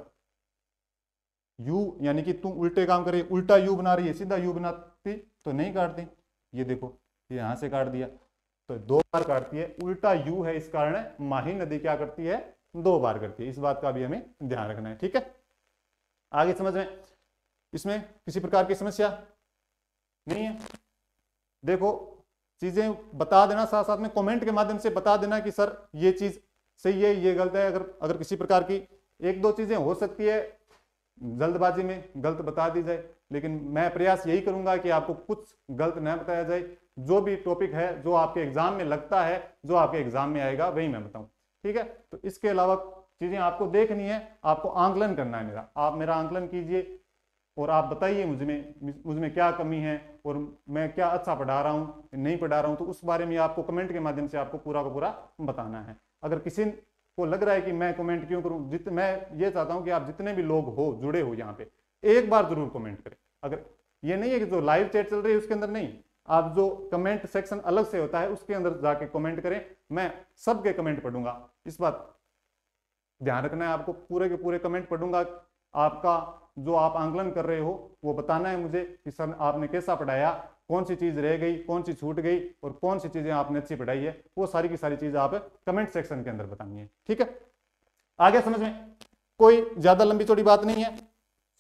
यू, यानी कि तुम उल्टे काम करे उल्टा यू बना रही है, सीधा यू बनाती तो नहीं काटती। ये देखो यहाँ से काट दिया। तो दो बार काटती है, उल्टा यू है इस कारण माही नदी क्या करती है, दो बार करती है। इस बात का भी हमें ध्यान रखना है, ठीक है? आगे समझ में? इसमें किसी प्रकार की समस्या नहीं है। देखो, चीज़ें बता देना साथ साथ में कमेंट के माध्यम से बता देना कि, सर, ये चीज़ सही है, ये गलत है। अगर अगर किसी प्रकार की एक दो चीज़ें हो सकती है जल्दबाजी में गलत बता दी जाए, लेकिन मैं प्रयास यही करूँगा कि आपको कुछ गलत न बताया जाए। जो भी टॉपिक है, जो आपके एग्ज़ाम में लगता है, जो आपके एग्ज़ाम में आएगा, वही मैं बताऊँ। ठीक है? तो इसके अलावा चीज़ें आपको देखनी है, आपको आंकलन करना है मेरा। आप मेरा आंकलन कीजिए और आप बताइए मुझमें मुझमें क्या कमी है और मैं क्या अच्छा पढ़ा रहा हूँ, नहीं पढ़ा रहा हूँ तो उस बारे में आपको कमेंट के माध्यम से आपको पूरा का पूरा बताना है। अगर किसी को लग रहा है कि मैं कमेंट क्यों करूँ? जित, मैं ये चाहता हूँ कि आप जितने भी लोग हो, जुड़े हो यहाँ पे, एक बार ज़रूर कमेंट करें। अगर, ये नहीं है कि जो लाइव चैट चल रही है उसके अंदर नहीं, आप जो कमेंट सेक्शन अलग से होता है उसके अंदर जाके कमेंट करें। मैं सबके कमेंट पढ़ूँगा। इस बात ध्यान रखना है आपको, पूरे के पूरे कमेंट पढ़ूँगा। आपका जो आप आंकलन कर रहे हो, वो बताना है मुझे कि सर आपने कैसा पढ़ाया, कौन सी चीज़ रह गई, कौन सी छूट गई और कौन सी चीज़ें आपने अच्छी पढ़ाई है, वो सारी की सारी चीज़ आप कमेंट सेक्शन के अंदर बतानी है, ठीक है? आगे समझ में? कोई ज़्यादा लंबी चौड़ी बात नहीं है।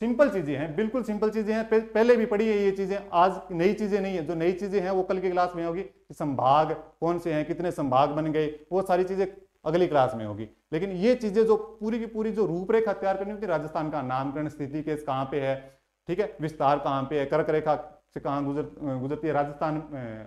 सिंपल चीज़ें हैं, बिल्कुल सिंपल चीज़ें हैं पहले भी पढ़ी है ये चीज़ें, आज नई चीज़ें नहीं है, जो नई चीज़ें हैं वो कल की क्लास में होगी संभाग कौन से हैं, कितने संभाग बन गए, वो सारी चीज़ें अगली क्लास में होगी। लेकिन ये चीज़ें जो पूरी की पूरी जो रूपरेखा तैयार करनी होती है, राजस्थान का नामकरण स्थिति केस कहाँ पे है, ठीक है? विस्तार कहाँ पे है? कर्क रेखा से कहाँ गुजर, गुजरती है राजस्थान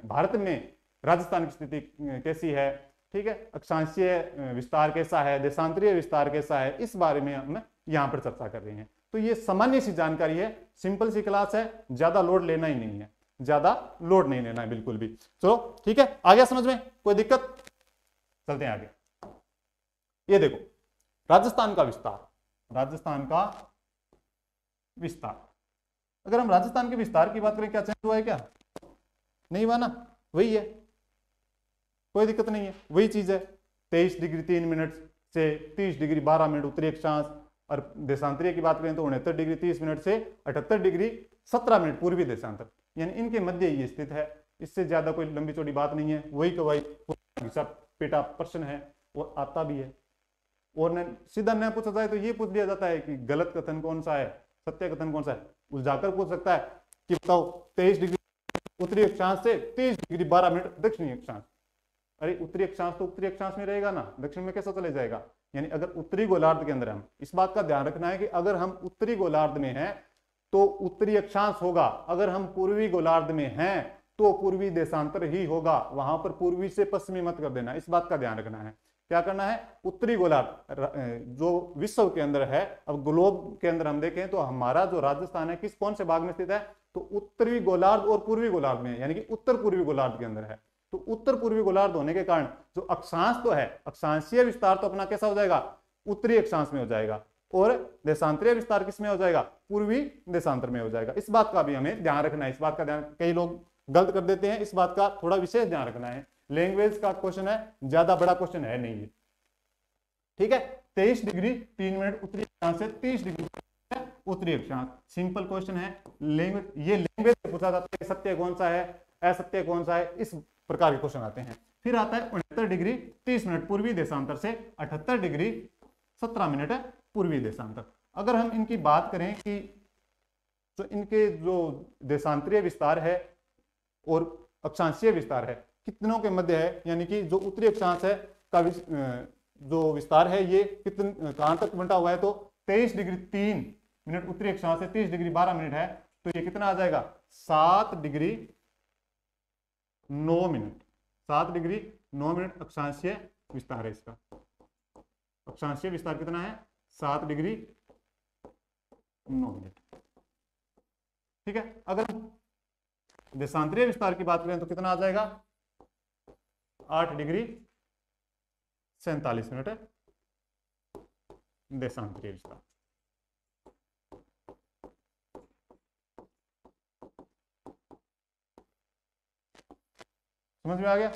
भारत में राजस्थान की स्थिति कैसी है, ठीक है? अक्षांशीय विस्तार कैसा है, देशांतरीय विस्तार कैसा है, इस बारे में हम यहाँ पर चर्चा कर रहे हैं। तो ये सामान्य सी जानकारी है, सिंपल सी क्लास है, ज़्यादा लोड लेना ही नहीं है, ज़्यादा लोड नहीं लेना है, बिल्कुल भी। चलो, ठीक है? आगे समझ में? कोई दिक्कत? चलते हैं आगे। ये देखो, राजस्थान का विस्तार, राजस्थान का विस्तार। अगर हम राजस्थान के विस्तार की बात करें, क्या चेंज हुआ है क्या? नहीं हुआ ना? वही है। कोई दिक्कत नहीं है। वही चीज़ है। तेईस डिग्री तीन मिनट से तीस डिग्री बारह मिनट उत्तरी अक्षांश और देशांतरीय की बात करें तो उनहत्तर डिग्री तीस मिनट से अठहत्तर डिग्री सत्रह मिनट पूर्वी देशांतर। यानी इनके मध्य ये स्थित है। इससे ज़्यादा कोई लंबी चौड़ी बात नहीं है। वही वही पेटा प्रश्न है। वो आता भी है। और सीधा न पूछा जाए तो ये पूछ लिया जाता है कि गलत कथन कौन सा है, सत्य कथन कौन सा है। उलझाकर पूछ सकता है कि बताओ, तेईस डिग्री उत्तरी अक्षांश से तेईस डिग्री बारह मिनट दक्षिणी अक्षांश। अरे, उत्तरी अक्षांश तो उत्तरी अक्षांश में रहेगा ना, दक्षिण में कैसा चले जाएगा? यानी अगर उत्तरी गोलार्ध के अंदर हम, इस बात का ध्यान रखना है कि अगर हम उत्तरी गोलार्ध में हैं तो उत्तरी अक्षांश होगा। अगर हम पूर्वी गोलार्ध में हैं तो पूर्वी देशांतर ही होगा। वहाँ पर पूर्वी से पश्चिमी मत कर देना, इस बात का ध्यान रखना है। क्या करना है? उत्तरी गोलार्ध जो विश्व के अंदर है, अब ग्लोब के अंदर हम देखें तो हमारा जो राजस्थान है, किस कौन से भाग में स्थित है? तो उत्तरी गोलार्ध और पूर्वी गोलार्ध में, यानी कि उत्तर पूर्वी गोलार्ध के अंदर है। तो उत्तर पूर्वी गोलार्ध होने के कारण जो अक्षांश तो है, अक्षांशीय विस्तार तो अपना कैसा हो जाएगा? उत्तरी अक्षांश में हो जाएगा। और देशांतरीय विस्तार किसमें हो जाएगा? पूर्वी देशांतर में हो जाएगा। इस बात का भी हमें ध्यान रखना है। इस बात का ध्यान कई लोग गलत कर देते हैं। इस बात का थोड़ा विशेष ध्यान रखना है। लैंग्वेज का क्वेश्चन है, ज़्यादा बड़ा क्वेश्चन है नहीं ठीक है? तेईस डिग्री, तीन मिनट उत्तरी अक्षांश से, तीस डिग्री उत्तरी अक्षांश। सिंपल क्वेश्चन है। लैंग्वेज ये लैंग्वेज से पूछा जाता है सत्य कौन सा है, असत्य कौन सा है, इस प्रकार के क्वेश्चन आते हैं। फिर आता है उनहत्तर डिग्री, तीस मिनट पूर्वी देशांतर से, अठहत्तर डिग्री सत्रह मिनट पूर्वी देशांतर। अगर हम इनकी बात करें कि तो इनके जो देशांतरीय विस्तार है और अक्षांशीय विस्तार है कितनों के मध्य है? यानी कि जो उत्तरी अक्षांश है का जो विस्तार है, ये कितने कहाँ तक बंटा हुआ है? तो तेईस डिग्री तीन मिनट उत्तरी अक्षांश से तीस डिग्री बारह मिनट है। तो ये कितना आ जाएगा? सात डिग्री नौ मिनट। सात डिग्री नौ मिनट अक्षांशीय विस्तार है इसका। अक्षांशीय विस्तार कितना है? सात डिग्री नौ मिनट। ठीक है? अगर देशांतरीय विस्तार की बात करें तो कितना आ जाएगा? आठ डिग्री सैतालीस मिनट देशांतरीय विस्तार। समझ में आ गया?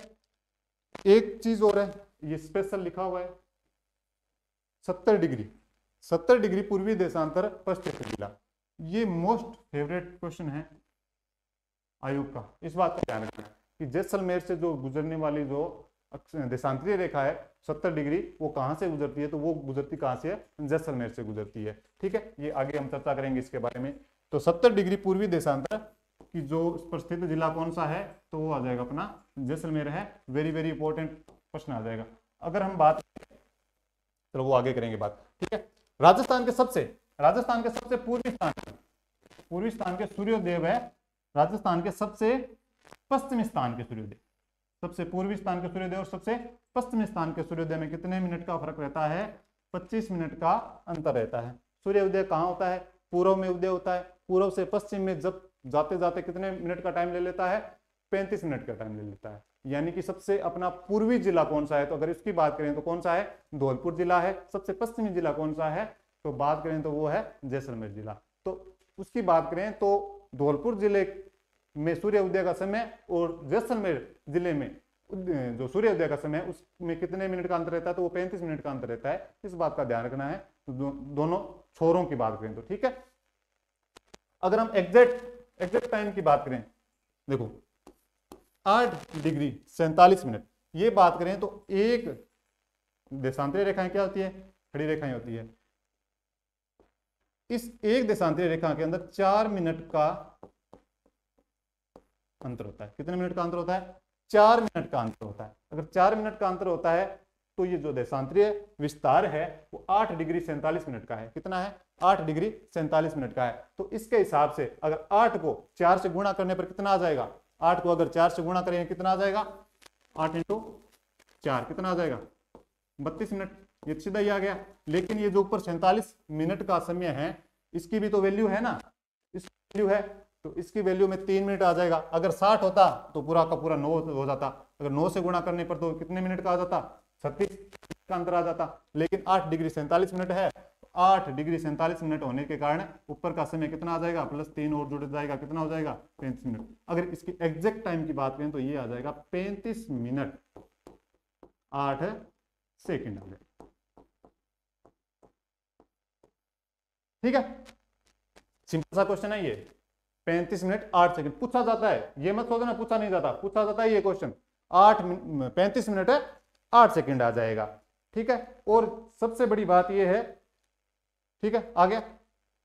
एक चीज़ और है, ये स्पेशल लिखा हुआ है, सत्तर डिग्री। सत्तर डिग्री पूर्वी देशांतर, पश्चिम जिला ये मोस्ट फेवरेट क्वेश्चन है आयोग का। इस बात का ध्यान रखना। कि जैसलमेर से जो गुजरने वाली जो देशांतरीय रेखा है, सत्तर डिग्री, वो कहाँ से गुजरती है? तो वो गुजरती कहाँ से है? जैसलमेर से गुजरती है। ठीक है? ये आगे हम चर्चा करेंगे इसके बारे में। तो सत्तर डिग्री पूर्वी देशांतर की जो स्थित जिला कौन सा है? तो वो आ जाएगा अपना जैसलमेर है। वेरी वेरी इंपॉर्टेंट प्रश्न आ जाएगा। अगर हम बात चलो वो आगे करेंगे बात। ठीक है? राजस्थान के सबसे, राजस्थान के सबसे पूर्वी स्थान पूर्वी स्थान के सूर्योदेव है। राजस्थान के सबसे पश्चिमी स्थान के सूर्योदय। सबसे पूर्वी स्थान के सूर्योदय और सबसे पश्चिमी स्थान के सूर्योदय में कितने मिनट का फ़र्क रहता है? 25 मिनट का अंतर रहता है। सूर्योदय कहाँ होता है? पूर्व में उदय होता है। पूर्व से पश्चिम में जब जाते जाते कितने मिनट का टाइम ले लेता है? पैंतीस मिनट का टाइम ले लेता है। यानी कि सबसे अपना पूर्वी जिला कौन सा है? तो अगर इसकी बात करें तो कौन सा है? धौलपुर जिला है। सबसे पश्चिमी जिला कौन सा है? तो बात करें तो वो है जैसलमेर जिला। तो उसकी बात करें तो धौलपुर ज़िले में सूर्य उदय का समय और जैसलमेर ज़िले में जो सूर्य उदय का समय उसमें कितने मिनट का अंतर रहता है? तो वो पैंतीस मिनट का अंतर रहता है। इस बात का ध्यान रखना है। तो दो, दोनों छोरों की बात करें तो ठीक है? अगर हम एग्जैक्ट एग्जैक्ट टाइम की बात करें देखो आठ डिग्री सैतालीस मिनट ये बात करें तो एक देशांतरीय रेखाएँ क्या होती है? खड़ी रेखाएँ होती है। इस एक देशांतरीय रेखा के अंदर चार मिनट का अंतर होता है। कितने मिनट का अंतर होता है? चार मिनट का अंतर होता है। अगर चार मिनट का अंतर होता है तो ये जो देशांतरीय विस्तार है, वो आठ डिग्री सैंतालीस मिनट का है। कितना है? आठ डिग्री सैंतालीस मिनट का है। तो इसके हिसाब से अगर आठ को चार से गुणा करने पर कितना आ जाएगा? आठ को अगर चार से गुणा करेंगे, कितना आ जाएगा? आठ इंटू चार, कितना आ जाएगा? बत्तीस मिनट। ये सीधा ही आ गया। लेकिन ये जो ऊपर सैंतालीस मिनट का समय है, इसकी भी तो वैल्यू है ना? इस वैल्यू है तो इसकी वैल्यू में तीन मिनट आ जाएगा। अगर साठ होता तो पूरा का पूरा नौ हो जाता। अगर नौ से गुणा करने पर तो कितने मिनट का आ जाता? छत्तीस का अंतर आ जाता। लेकिन आठ डिग्री सैंतालीस मिनट है। आठ डिग्री सैंतालीस मिनट होने के कारण ऊपर का समय कितना आ जाएगा? प्लस तीन और जुड़ जाएगा, कितना हो जाएगा? पैंतीस मिनट अगर इसकी एग्जैक्ट टाइम की बात करें तो ये आ जाएगा पैंतीस मिनट आठ सेकेंड आ जाएगा ठीक है? सिंपल सा क्वेश्चन है ये। पैंतीस मिनट आठ सेकंड। पूछा जाता है। ये मत सोचना, पूछा नहीं जाता। पूछा जाता है ये क्वेश्चन आठ पैंतीस मिनट है, आठ सेकंड आ जाएगा। ठीक है? और सबसे बड़ी बात यह है, ठीक है? आ गया?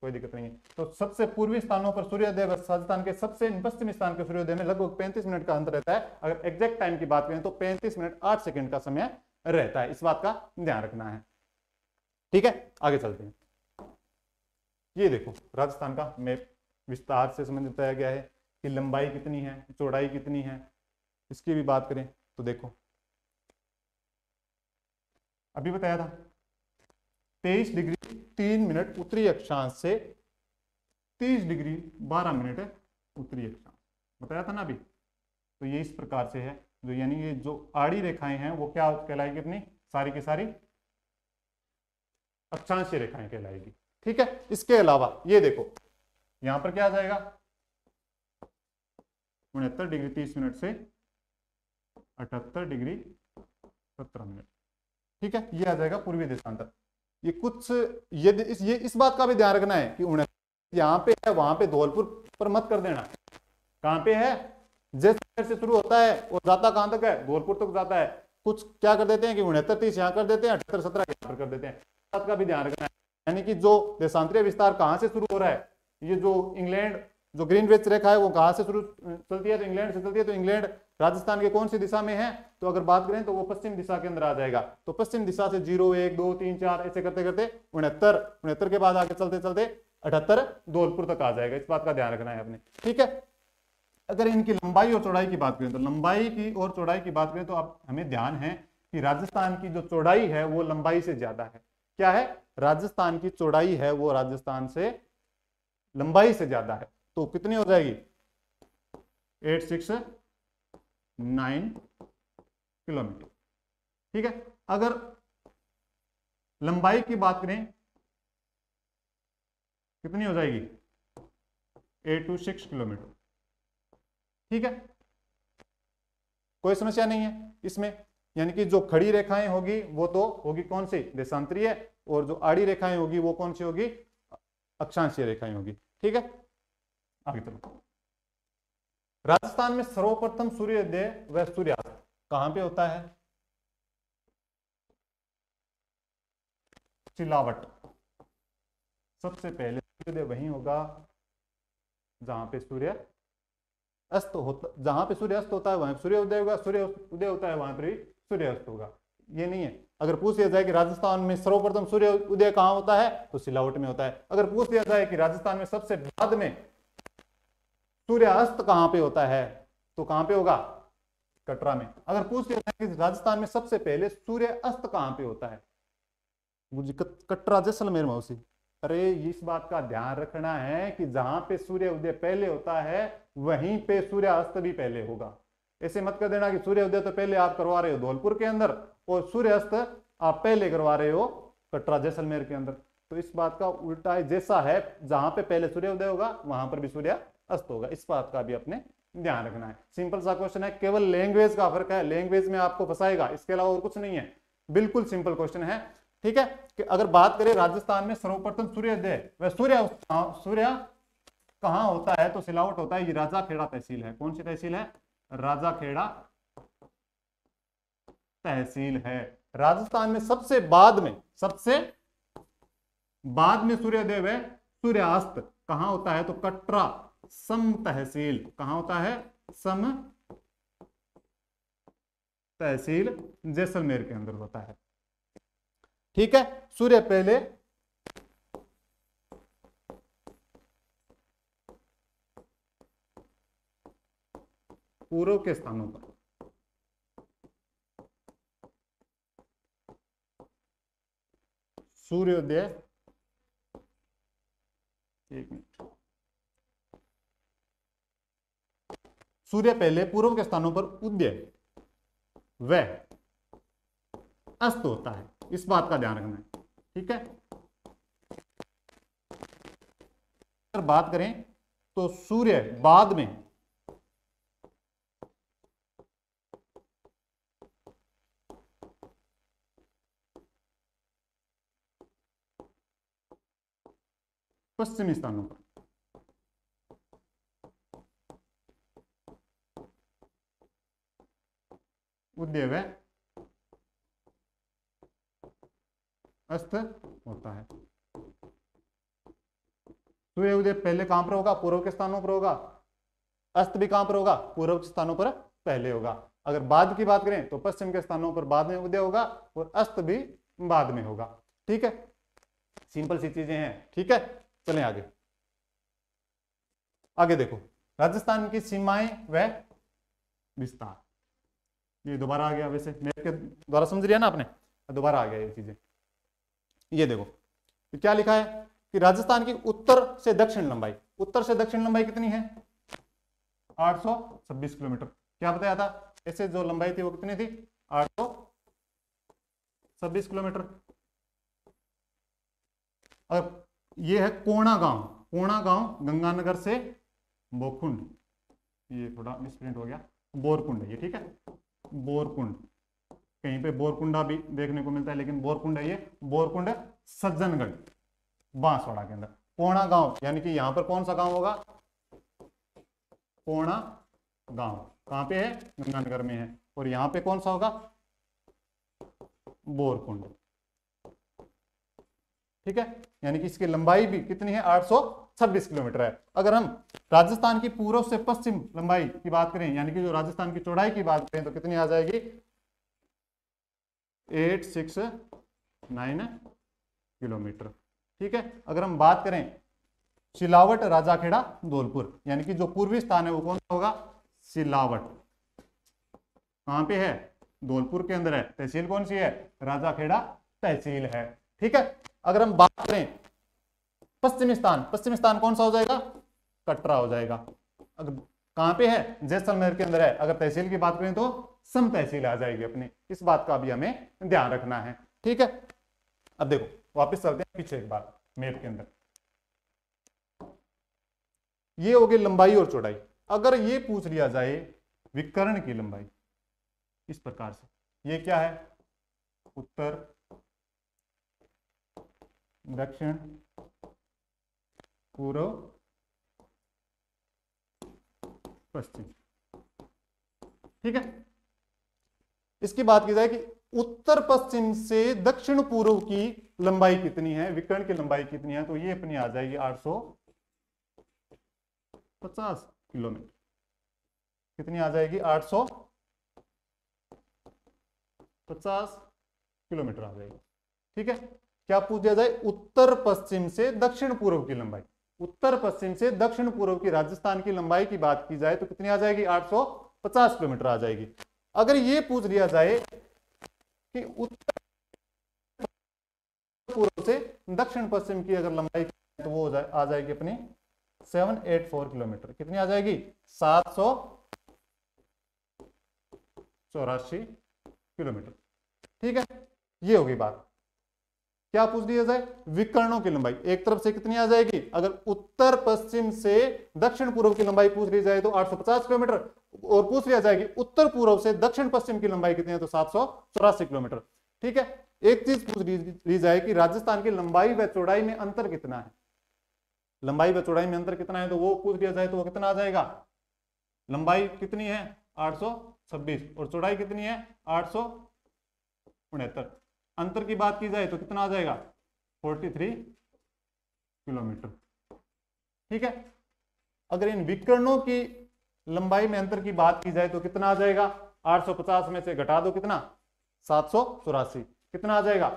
कोई दिक्कत नहीं है। तो सबसे पूर्वी स्थानों पर सूर्योदय राजस्थान के सबसे पश्चिमी स्थान के सूर्योदय में लगभग 35 मिनट का अंतर रहता है। अगर एग्जैक्ट टाइम की बात करें तो 35 मिनट 8 सेकंड का समय रहता है। इस बात का ध्यान रखना है। ठीक है? आगे चलते हैं। ये देखो, राजस्थान का मैप विस्तार से संबंधित बताया गया है कि लंबाई कितनी है, चौड़ाई कितनी है, इसकी भी बात करें तो देखो। अभी बताया था, तेईस डिग्री तीन मिनट उत्तरी अक्षांश से तीस डिग्री बारह मिनट उत्तरी अक्षांश। बताया था ना अभी? तो ये इस प्रकार से है, जो यानी ये जो आड़ी रेखाएँ हैं, वो क्या कहलाएगी अपनी? सारी की सारी अक्षांशीय रेखाएँ कहलाएगी। ठीक है? इसके अलावा ये देखो यहाँ पर क्या आ जाएगा? उनहत्तर डिग्री तीस मिनट से अठहत्तर डिग्री सत्रह मिनट। ठीक है? ये आ जाएगा पूर्वी देशांतर। ये कुछ, ये इस ये इस बात का भी ध्यान रखना है कि उनहत्तर यहाँ पे है, वहाँ पे धौलपुर पर मत कर देना। कहाँ पे है? जैसे से शुरू होता है और जाता कहाँ तक है? धौलपुर तक जाता है। कुछ क्या कर देते हैं कि उनहत्तर तीस यहाँ कर देते हैं, अठहत्तर सत्रह यहाँ पर कर देते हैं। बात का भी ध्यान रखना है। यानी कि जो देशांतरीय विस्तार कहाँ से शुरू हो रहा है ये जो इंग्लैंड, जो ग्रीन वेच रेखा है, वो कहाँ से शुरू चलती है? तो इंग्लैंड से चलती है। तो इंग्लैंड राजस्थान के कौन सी दिशा में है? तो अगर बात करें तो वो पश्चिम दिशा के अंदर आ जाएगा। तो पश्चिम दिशा से ज़ीरो, एक, दो, तीन, चार, ऐसे करते करते उनहत्तर उनहत्तर के बाद आगे चलते चलते अठहत्तर धौलपुर तक आ जाएगा। इस बात का ध्यान रखना है आपने ठीक है? अगर इनकी लंबाई और चौड़ाई की बात करें तो लंबाई की और चौड़ाई की बात करें तो आप, हमें ध्यान है कि राजस्थान की जो चौड़ाई है, वो लंबाई से ज़्यादा है। क्या है? राजस्थान की चौड़ाई है, वो राजस्थान से लंबाई से ज़्यादा है तो कितनी हो जाएगी? Eight six nine kilometre. ठीक है? अगर लंबाई की बात करें, कितनी हो जाएगी? Eight two six kilometre. ठीक है? कोई समस्या नहीं है इसमें। यानी कि जो खड़ी रेखाएँ होगी, वो तो होगी कौन सी? देशांतरीय। और जो आड़ी रेखाएँ होगी, वो कौन सी होगी? अक्षांशीय रेखाएँ होगी। ठीक है? आगे चलो। राजस्थान में सर्वप्रथम सूर्योदय व सूर्यास्त कहाँ पे होता है? सिलावट सबसे पहले सूर्योदय वहीं होगा जहाँ पे सूर्य अस्त होता, जहाँ पे सूर्य अस्त होता है वहाँ सूर्य उदय होगा सूर्य उदय होता है वहाँ पर भी सूर्य अस्त होगा। ये नहीं है। अगर पूछ लिया जाए कि राजस्थान में सर्वप्रथम सूर्य उदय कहाँ होता है तो सिलावट में होता है। अगर पूछ लिया जाए कि राजस्थान में सबसे बाद में सूर्य अस्त कहाँ पे होता है तो कहाँ पे होगा? कटरा में। अगर पूछ लिया जाए कि राजस्थान में सबसे पहले सूर्य अस्त कहाँ पे होता है? मुझे कटरा, जैसलमेर में उसी अरे, इस बात का ध्यान रखना है कि जहाँ पे सूर्य उदय पहले होता है, वहीं पे सूर्य अस्त भी पहले होगा। ऐसे मत कर देना कि सूर्य उदय तो पहले आप करवा रहे हो धौलपुर के अंदर, और सूर्य अस्त आप पहले करवा रहे हो कटरा जैसलमेर के अंदर। तो इस बात का उल्टा है जैसा है, जहाँ पे पहले सूर्य उदय होगा, वहाँ पर भी सूर्य अस्त होगा। इस बात का भी अपने ध्यान रखना है। सिंपल सा क्वेश्चन है, केवल लैंग्वेज का फ़र्क है। लैंग्वेज में आपको फंसाएगा, इसके अलावा और कुछ नहीं है। बिल्कुल सिंपल क्वेश्चन है। ठीक है? कि अगर बात करें राजस्थान में सर्वप्रथम सूर्योदय वह सूर्य सूर्य कहाँ होता है? तो सिलावट होता है, ये राजा खेड़ा तहसील है। कौन सी तहसील है? राजा खेड़ा तहसील है। राजस्थान में सबसे बाद में, सबसे बाद में सूर्योदय व सूर्यास्त। कहाँ होता है? तो कटरा, सम तहसील। कहाँ होता है? सम तहसील जैसलमेर के अंदर होता है। ठीक है? सूर्य पहले पूर्व के स्थानों पर। सूर्योदय, एक मिनट। सूर्य पहले पूर्व के स्थानों पर उदय व अस्त होता है, इस बात का ध्यान रखना है, ठीक है? अगर बात करें तो सूर्य बाद में पश्चिमी स्थानों पर उद्यव अस्त होता है सूर्य उदय पहले कहाँ पर होगा पूर्व के स्थानों पर होगा अस्त भी कहाँ पर होगा पूर्व के स्थानों पर पहले होगा अगर बाद की बात करें तो पश्चिम के स्थानों पर बाद में उदय होगा और अस्त भी बाद में होगा ठीक है सिंपल सी चीज़ें हैं ठीक है चलें आगे। आगे देखो, राजस्थान की सीमाएँ व विस्तार। ये दोबारा आ गया वैसे, मेरे द्वारा समझ लिया ना आपने? दोबारा आ गया ये चीज़ें। ये देखो तो क्या लिखा है कि राजस्थान की उत्तर से दक्षिण लंबाई, उत्तर से दक्षिण लंबाई कितनी है? 826 किलोमीटर। क्या बताया था? ऐसे जो लंबाई थी वो कितनी थी? 826 किलोमीटर। अब ये है कोणा गाँव कोणा गाँव गंगानगर से बोकुंड। ये थोड़ा मिसप्रिंट हो गया। बोरकुंड है ये ठीक है? बोरकुंड। कहीं पे बोरकुंडा भी देखने को मिलता है, लेकिन बोरकुंड है ये। बोरकुंड सज्जनगढ़, बांसवाड़ा के अंदर। कोणा गाँव यानी कि यहाँ पर कौन सा गाँव होगा? कोणा गाँव कहाँ पे है? गंगानगर में है। और यहाँ पे कौन सा होगा? बोरकुंड। ठीक है? यानी कि इसकी लंबाई भी कितनी है? 826 किलोमीटर है। अगर हम राजस्थान की पूर्व से पश्चिम लंबाई की बात करें, यानी कि जो राजस्थान की चौड़ाई की बात करें तो कितनी आ जाएगी? Eight six nine kilometre. ठीक है? अगर हम बात करें सिलावट राजाखेड़ा धौलपुर, यानी कि जो पूर्वी स्थान है, वो कौन सा होगा? सिलावट। कहाँ पे है? धौलपुर के अंदर है। तहसील कौन सी है? राजाखेड़ा तहसील है। ठीक है? अगर हम बात करें, पश्चिमी स्थान पश्चिमी स्थान कौन सा हो जाएगा? कटरा हो जाएगा। अगर कहाँ पे है? जैसलमेर के अंदर है। अगर तहसील की बात करें तो सम तहसील आ जाएगी अपनी। इस बात का भी हमें ध्यान रखना है। ठीक है? अब देखो, वापस चलते हैं पीछे एक बार, मैप के अंदर। ये हो गई लंबाई और चौड़ाई। अगर ये पूछ लिया जाए, विकर्ण की लंबाई, इस प्रकार से। ये क्या है? उत्तर दक्षिण, पूर्व, पश्चिम। ठीक है? इसकी बात की जाए कि उत्तर पश्चिम से दक्षिण पूर्व की लंबाई कितनी है? विकर्ण की लंबाई कितनी है? तो ये अपनी आ जाएगी 850 किलोमीटर। कितनी आ जाएगी? 850 किलोमीटर आ जाएगी। ठीक है? क्या पूछ दिया जाए? उत्तर पश्चिम से दक्षिण पूर्व की लंबाई। उत्तर पश्चिम से दक्षिण पूर्व की राजस्थान की लंबाई की बात की जाए तो कितनी आ जाएगी? 850 किलोमीटर आ जाएगी। अगर ये पूछ लिया जाए कि उत्तर पूर्व से दक्षिण पश्चिम की अगर लंबाई तो वो आ जाएगी अपनी 784 किलोमीटर। कितनी आ जाएगी? सात सौ चौरासी किलोमीटर। ठीक है? ये होगी बात। क्या पूछ लिया जाए? विकर्णों की लंबाई। एक तरफ़ से कितनी आ जाएगी? अगर उत्तर पश्चिम से दक्षिण पूर्व की लंबाई पूछ ली जाए तो 850 किलोमीटर, और पूछ लिया जाएगी उत्तर पूर्व से दक्षिण पश्चिम की लंबाई कितनी है तो सात सौ चौरासी किलोमीटर। ठीक है? एक चीज़ पूछ ली जाए कि राजस्थान की लंबाई व चौड़ाई में अंतर कितना है? लंबाई व चौड़ाई में अंतर कितना है तो वो पूछ लिया जाए तो वो कितना आ जाएगा? लंबाई कितनी है? 826 और चौड़ाई कितनी है? आठ सौ उनहत्तर। अंतर की बात की जाए तो कितना आ जाएगा? 43 किलोमीटर। ठीक है? अगर इन विकर्णों की लंबाई में अंतर की बात की जाए तो कितना आ जाएगा? 850 में से घटा दो कितना? सात सौ चौरासी। कितना आ जाएगा?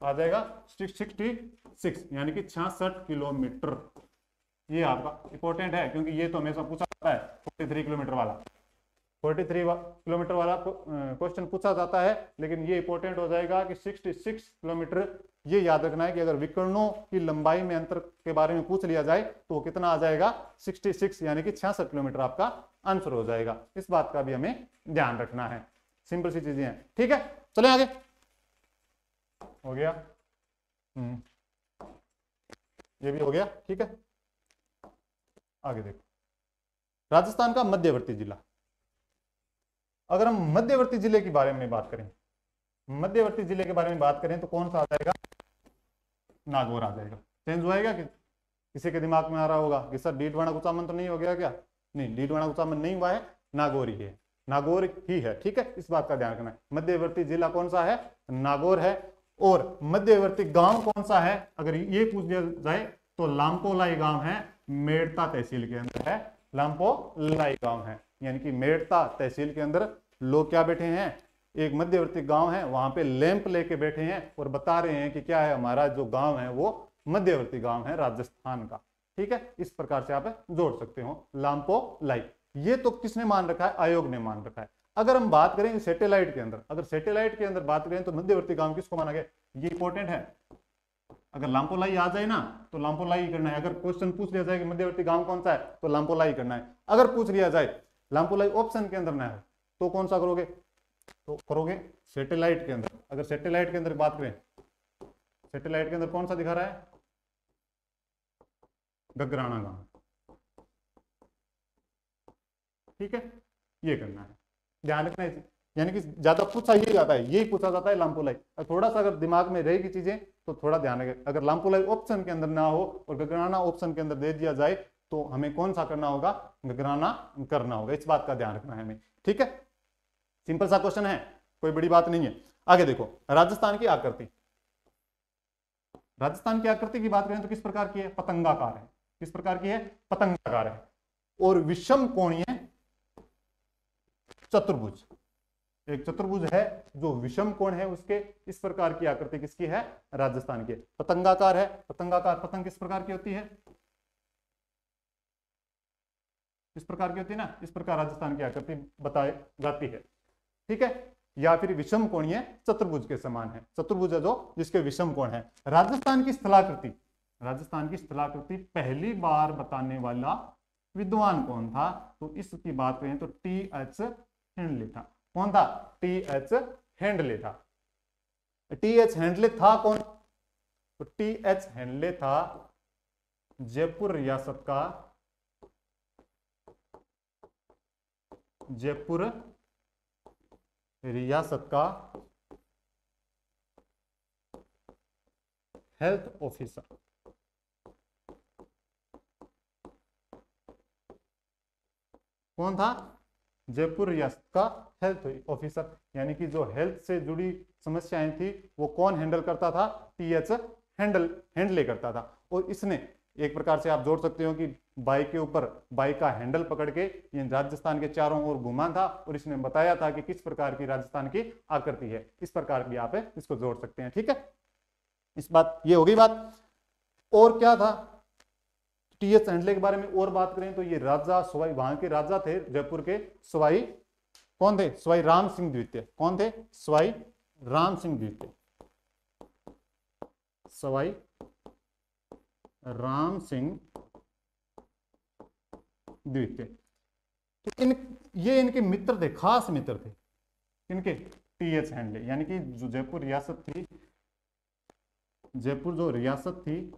आ जाएगा सिक्स यानी कि छियासठ किलोमीटर। ये आपका इंपॉर्टेंट है, क्योंकि ये तो हमेशा पूछा जाता है 43 किलोमीटर वाला। 43 किलोमीटर वाला क्वेश्चन पूछा जाता है, लेकिन ये इंपॉर्टेंट हो जाएगा कि 66 किलोमीटर ये याद रखना है कि अगर विकर्णों की लंबाई में अंतर के बारे में पूछ लिया जाए तो कितना आ जाएगा? 66 यानी कि छियासठ किलोमीटर आपका आंसर हो जाएगा। इस बात का भी हमें ध्यान रखना है। सिंपल सी चीज़ें हैं। ठीक है, चले आगे। हो गया? हम्म। ये भी हो गया? ठीक है। आगे देखो। राजस्थान का मध्यवर्ती जिला। अगर हम मध्यवर्ती ज़िले के बारे में बात करें, मध्यवर्ती ज़िले के बारे में बात करें तो कौन सा आ जाएगा? नागौर आ जाएगा। चेंज हुआ कि किसी के दिमाग में आ रहा होगा कि सर डीडवाणा कुचामन तो नहीं हो गया क्या? नहीं डीडवाणा कुचामन नहीं हुआ है, नागौर ही है। नागौर ही है, ठीक है? इस बात का ध्यान रखना मध्यवर्ती जिला कौन सा है? नागौर है। और मध्यवर्ती गाँव कौन सा है? अगर ये पूछ दिया जाए तो लामपोलाई गाँव है, मेड़ता तहसील के अंदर है। लामपोलाई गाँव है। यानी कि मेड़ता तहसील के अंदर लोग क्या बैठे हैं? एक मध्यवर्ती गाँव है, वहाँ पे लैंप लेके बैठे हैं और बता रहे हैं कि क्या है हमारा जो गाँव है वो मध्यवर्ती गाँव है राजस्थान का। ठीक है? इस प्रकार से आप जोड़ सकते हो। लाम्पो लाई ये तो किसने मान रखा है? आयोग ने मान रखा है। अगर हम बात करें सैटेलाइट के अंदर, अगर सैटेलाइट के अंदर बात करें तो मध्यवर्ती गाँव किसको माना गया? ये इंपॉर्टेंट है। अगर लाम्पोलाई आ जाए ना तो लाम्पोलाई करना है। अगर क्वेश्चन पूछ लिया जाए कि मध्यवर्ती गाँव कौन सा है तो लाम्पोलाई करना है। अगर पूछ लिया जाए लाम्पोलाई ऑप्शन के अंदर ना हो तो कौन सा करोगे? तो करोगे सैटेलाइट के अंदर। अगर सैटेलाइट के अंदर बात करें, सैटेलाइट के अंदर कौन सा दिखा रहा है? गगराना गाँव ठीक है? ये करना है। ध्यान रखना है यानी कि ज़्यादा पूछा ये जाता है, यही पूछा जाता है लामपुलाई थोड़ा सा अगर दिमाग में रहेगी चीज़ें तो थोड़ा ध्यान रखें। अगर लामपुलाई ऑप्शन के अंदर ना हो और गगराना ऑप्शन के अंदर दे दिया जाए तो हमें कौन सा करना होगा? गगराना करना होगा। इस बात का ध्यान रखना है हमें। ठीक है? सिंपल सा क्वेश्चन है। कोई बड़ी बात नहीं है। आगे देखो। राजस्थान की आकृति। राजस्थान की आकृति की बात करें तो किस प्रकार की है? पतंगाकार है। किस प्रकार की है? पतंगाकार है। और विषम कोणीय चतुर्भुज। एक चतुर्भुज है जो विषम कोण है उसके इस प्रकार की आकृति किसकी है? राजस्थान की पतंगाकार है। पतंगाकार पतंग किस प्रकार की होती है? इस प्रकार की होती है ना? इस प्रकार राजस्थान की आकृति बताई जाती है। ठीक है? या फिर विषम कोणीय चतुर्भुज के समान है। चतुर्भुज है जो जिसके विषम कोण है। राजस्थान की स्थलाकृति, राजस्थान की स्थलाकृति पहली बार बताने वाला विद्वान कौन था? तो इसकी बात करें तो टी एच हेंडले था। कौन था? टी एच हैंडले था। टी एच हैंडले था कौन? तो टी एच हैंडले था जयपुर रियासत का जयपुर रियासत का हेल्थ ऑफिसर। कौन था? जयपुर रियासत का हेल्थ ऑफिसर। यानी कि जो हेल्थ से जुड़ी समस्याएँ थी, वो कौन हैंडल करता था? टीएच हैंडल हैंडले करता था। और इसने एक प्रकार से आप जोड़ सकते हो कि बाइक के ऊपर बाइक का हैंडल पकड़ के ये राजस्थान के चारों ओर घुमा था और इसने बताया था कि किस प्रकार की राजस्थान की आकृति है। इस प्रकार भी आप इसको जोड़ सकते हैं, ठीक है? इस बात, ये होगी बात। और क्या था? टी एस हैंडले के बारे में और बात करें तो ये राजा सवाई, वहाँ के राजा थे, जयपुर के सवाई, कौन थे? सवाई राम सिंह द्वितीय। कौन थे? सवाई राम सिंह द्वितीय। सवाई राम सिंह द्वितीय। तो इन, ये इनके मित्र थे, खास मित्र थे। इनके टी एच हैंडले यानी कि जो जयपुर रियासत थी, जयपुर जो रियासत थी,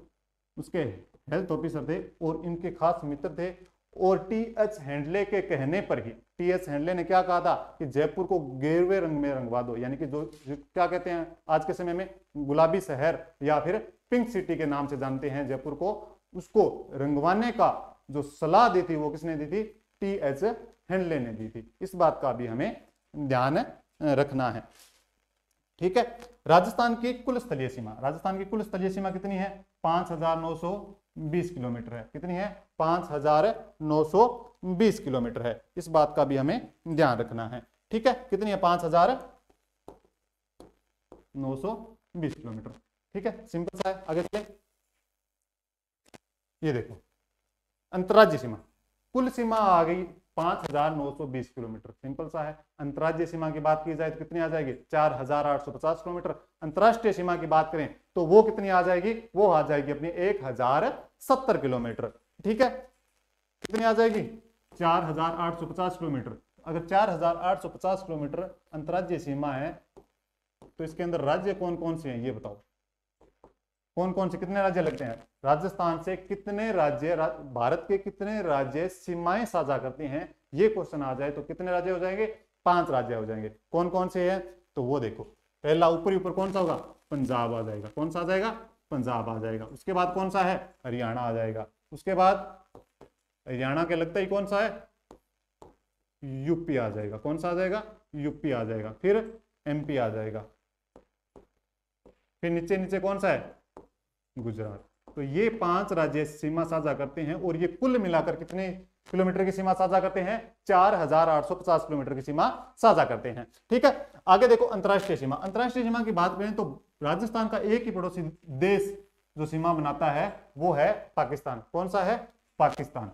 उसके हेल्थ ऑफिसर थे और इनके खास मित्र थे। और टी एच हैंडले के कहने पर ही टी एच हैंडले ने क्या कहा था कि जयपुर को गेरवे रंग में रंगवा दो, यानी कि जो क्या कहते हैं आज के समय में, गुलाबी शहर या फिर पिंक सिटी के नाम से जानते हैं जयपुर को। उसको रंगवाने का जो सलाह दी थी वो किसने दी थी? टी एच हैंडले ने दी थी। इस बात का भी हमें ध्यान रखना है। ठीक है? राजस्थान की कुल स्थलीय सीमा। राजस्थान की कुल स्थलीय सीमा कितनी है? पाँच हज़ार नौ सौ बीस किलोमीटर है। कितनी है? पाँच हज़ार नौ सौ बीस किलोमीटर है। इस बात का भी हमें ध्यान रखना है। ठीक है? कितनी है? पाँच हज़ार नौ सौ बीस किलोमीटर। ठीक है? सिंपल सा है। आगे चले ये देखो। अंतर्राज्य सीमा। कुल सीमा आ गई पाँच हज़ार नौ सौ बीस किलोमीटर। सिंपल सा है। अंतर्राज्य सीमा की बात की जाए तो कितनी आ जाएगी? चार हज़ार आठ सौ पचास किलोमीटर। अंतर्राष्ट्रीय सीमा की बात करें तो वो कितनी आ जाएगी? वो आ जाएगी अपनी एक हज़ार सत्तर किलोमीटर। ठीक है? कितनी आ जाएगी? चार हज़ार आठ सौ पचास किलोमीटर। अगर चार हज़ार आठ सौ पचास किलोमीटर अंतर्राज्यीय सीमा है तो इसके अंदर राज्य कौन कौन से हैं, ये बताओ। कौन कौन से कितने राज्य लगते हैं? राजस्थान से कितने राज्य रा, भारत के कितने राज्य सीमाएँ साझा करते हैं? ये क्वेश्चन आ जाए तो कितने राज्य हो जाएँगे? पाँच राज्य हो जाएँगे। कौन कौन से हैं? तो वो देखो। पहला ऊपर ऊपर कौन सा होगा? पंजाब आ जाएगा। कौन सा आ जाएगा? पंजाब आ जाएगा। उसके बाद कौन सा है? हरियाणा आ जाएगा। उसके बाद हरियाणा के लगता ही कौन सा है? यूपी आ जाएगा। कौन सा आ जाएगा? यूपी आ जाएगा। फिर एमपी आ जाएगा। फिर नीचे नीचे कौन सा है? गुजरात। तो ये पाँच राज्य सीमा साझा करते हैं और ये कुल मिलाकर कितने किलोमीटर की सीमा साझा करते हैं? चार हज़ार आठ सौ पचास किलोमीटर की सीमा साझा करते हैं। ठीक है? आगे देखो अंतरराष्ट्रीय सीमा। अंतरराष्ट्रीय सीमा की बात करें तो राजस्थान का एक ही पड़ोसी देश जो सीमा बनाता है, वो है पाकिस्तान। कौन सा है? पाकिस्तान।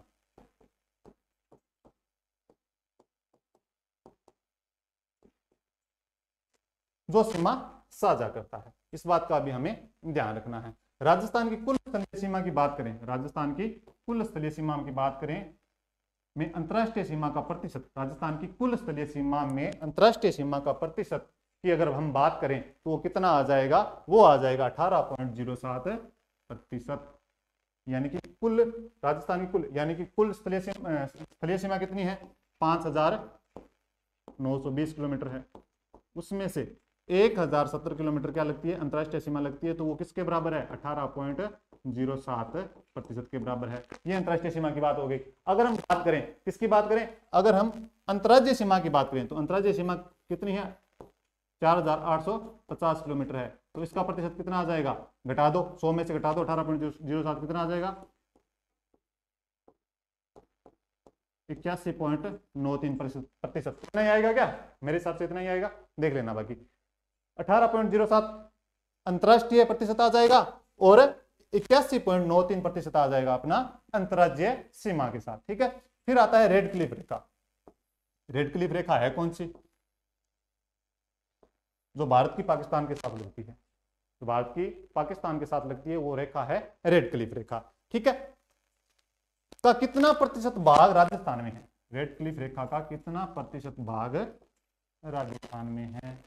जो सीमा साझा करता है। इस बात का भी हमें ध्यान रखना है। राजस्थान की कुल स्थलीय सीमा की बात करें, राजस्थान की कुल स्थलीय सीमा की बात करें में अंतरराष्ट्रीय सीमा का प्रतिशत, राजस्थान की कुल स्थलीय सीमा में अंतरराष्ट्रीय सीमा का प्रतिशत की अगर हम बात करें तो वो कितना आ जाएगा? वो आ जाएगा अठारह पॉइंट ज़ीरो सात प्रतिशत। यानी कि कुल, राजस्थान की कुल, यानी कि कुल स्थलीय सीमा स्थलीय सीमा कितनी है? पाँच हज़ार नौ सौ बीस किलोमीटर है। उसमें से एक हज़ार सत्तर किलोमीटर क्या लगती है? अंतरराष्ट्रीय सीमा लगती है तो वो किसके बराबर है? अठारह पॉइंट ज़ीरो सात प्रतिशत के बराबर है। ये अंतरराष्ट्रीय सीमा की बात हो गई। अगर हम बात करें, किसकी बात करें? अगर हम अंतर्राज्यीय सीमा की बात करें तो अंतर्राज्यीय सीमा कितनी है? चार हज़ार आठ सौ पचास किलोमीटर है। तो इसका प्रतिशत कितना आ जाएगा? घटा दो, सौ में से घटा दो, अठारह पॉइंट ज़ीरो सात कितना आ जाएगा? इक्यासी पॉइंट नौ तीन प्रतिशत। इतना ही आएगा क्या? मेरे हिसाब से इतना ही आएगा। देख लेना बाकी। अठारह पॉइंट ज़ीरो सात अंतरराष्ट्रीय प्रतिशत आ जाएगा और इक्यासी पॉइंट नौ तीन प्रतिशत आ जाएगा अपना अंतर्राज्यीय सीमा के साथ, ठीक है? फिर आता है रेड क्लिफ रेखा। रेड क्लिफ रेखा है कौन सी? जो भारत की पाकिस्तान के साथ लगती है। जो भारत की पाकिस्तान के साथ लगती है, वो रेखा है रेड क्लिफ रेखा, ठीक है? का कितना प्रतिशत भाग राजस्थान में है? रेड क्लिफ रेखा का कितना प्रतिशत भाग राजस्थान में है?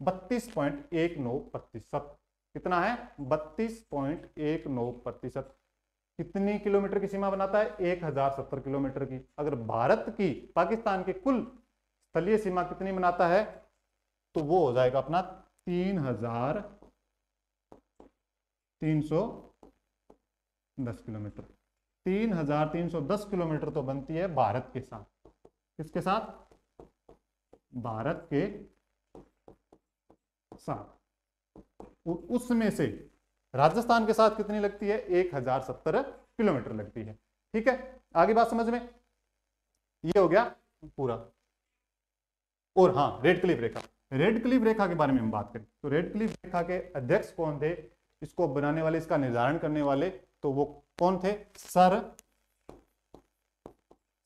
बत्तीस पॉइंट एक नौ प्रतिशत। कितना है? बत्तीस पॉइंट एक नौ प्रतिशत। कितनी किलोमीटर की सीमा बनाता है? एक हज़ार सत्तर किलोमीटर की। अगर भारत की, पाकिस्तान की कुल स्थलीय सीमा कितनी बनाता है? तो वो हो जाएगा अपना तीन हज़ार तीन सौ दस किलोमीटर। तीन हज़ार तीन सौ दस किलोमीटर तो बनती है भारत के साथ। किसके साथ? भारत के साथ उसमें से राजस्थान के साथ कितनी लगती है? एक हज़ार सत्तर किलोमीटर लगती है। ठीक है? आगे बात समझ में? ये हो गया पूरा। और हाँ रेड क्लिप रेखा। रेड क्लिप रेखा के बारे में हम बात करें। तो रेड क्लिप रेखा के अध्यक्ष कौन थे? इसको बनाने वाले, इसका निर्धारण करने वाले तो वो कौन थे? Sir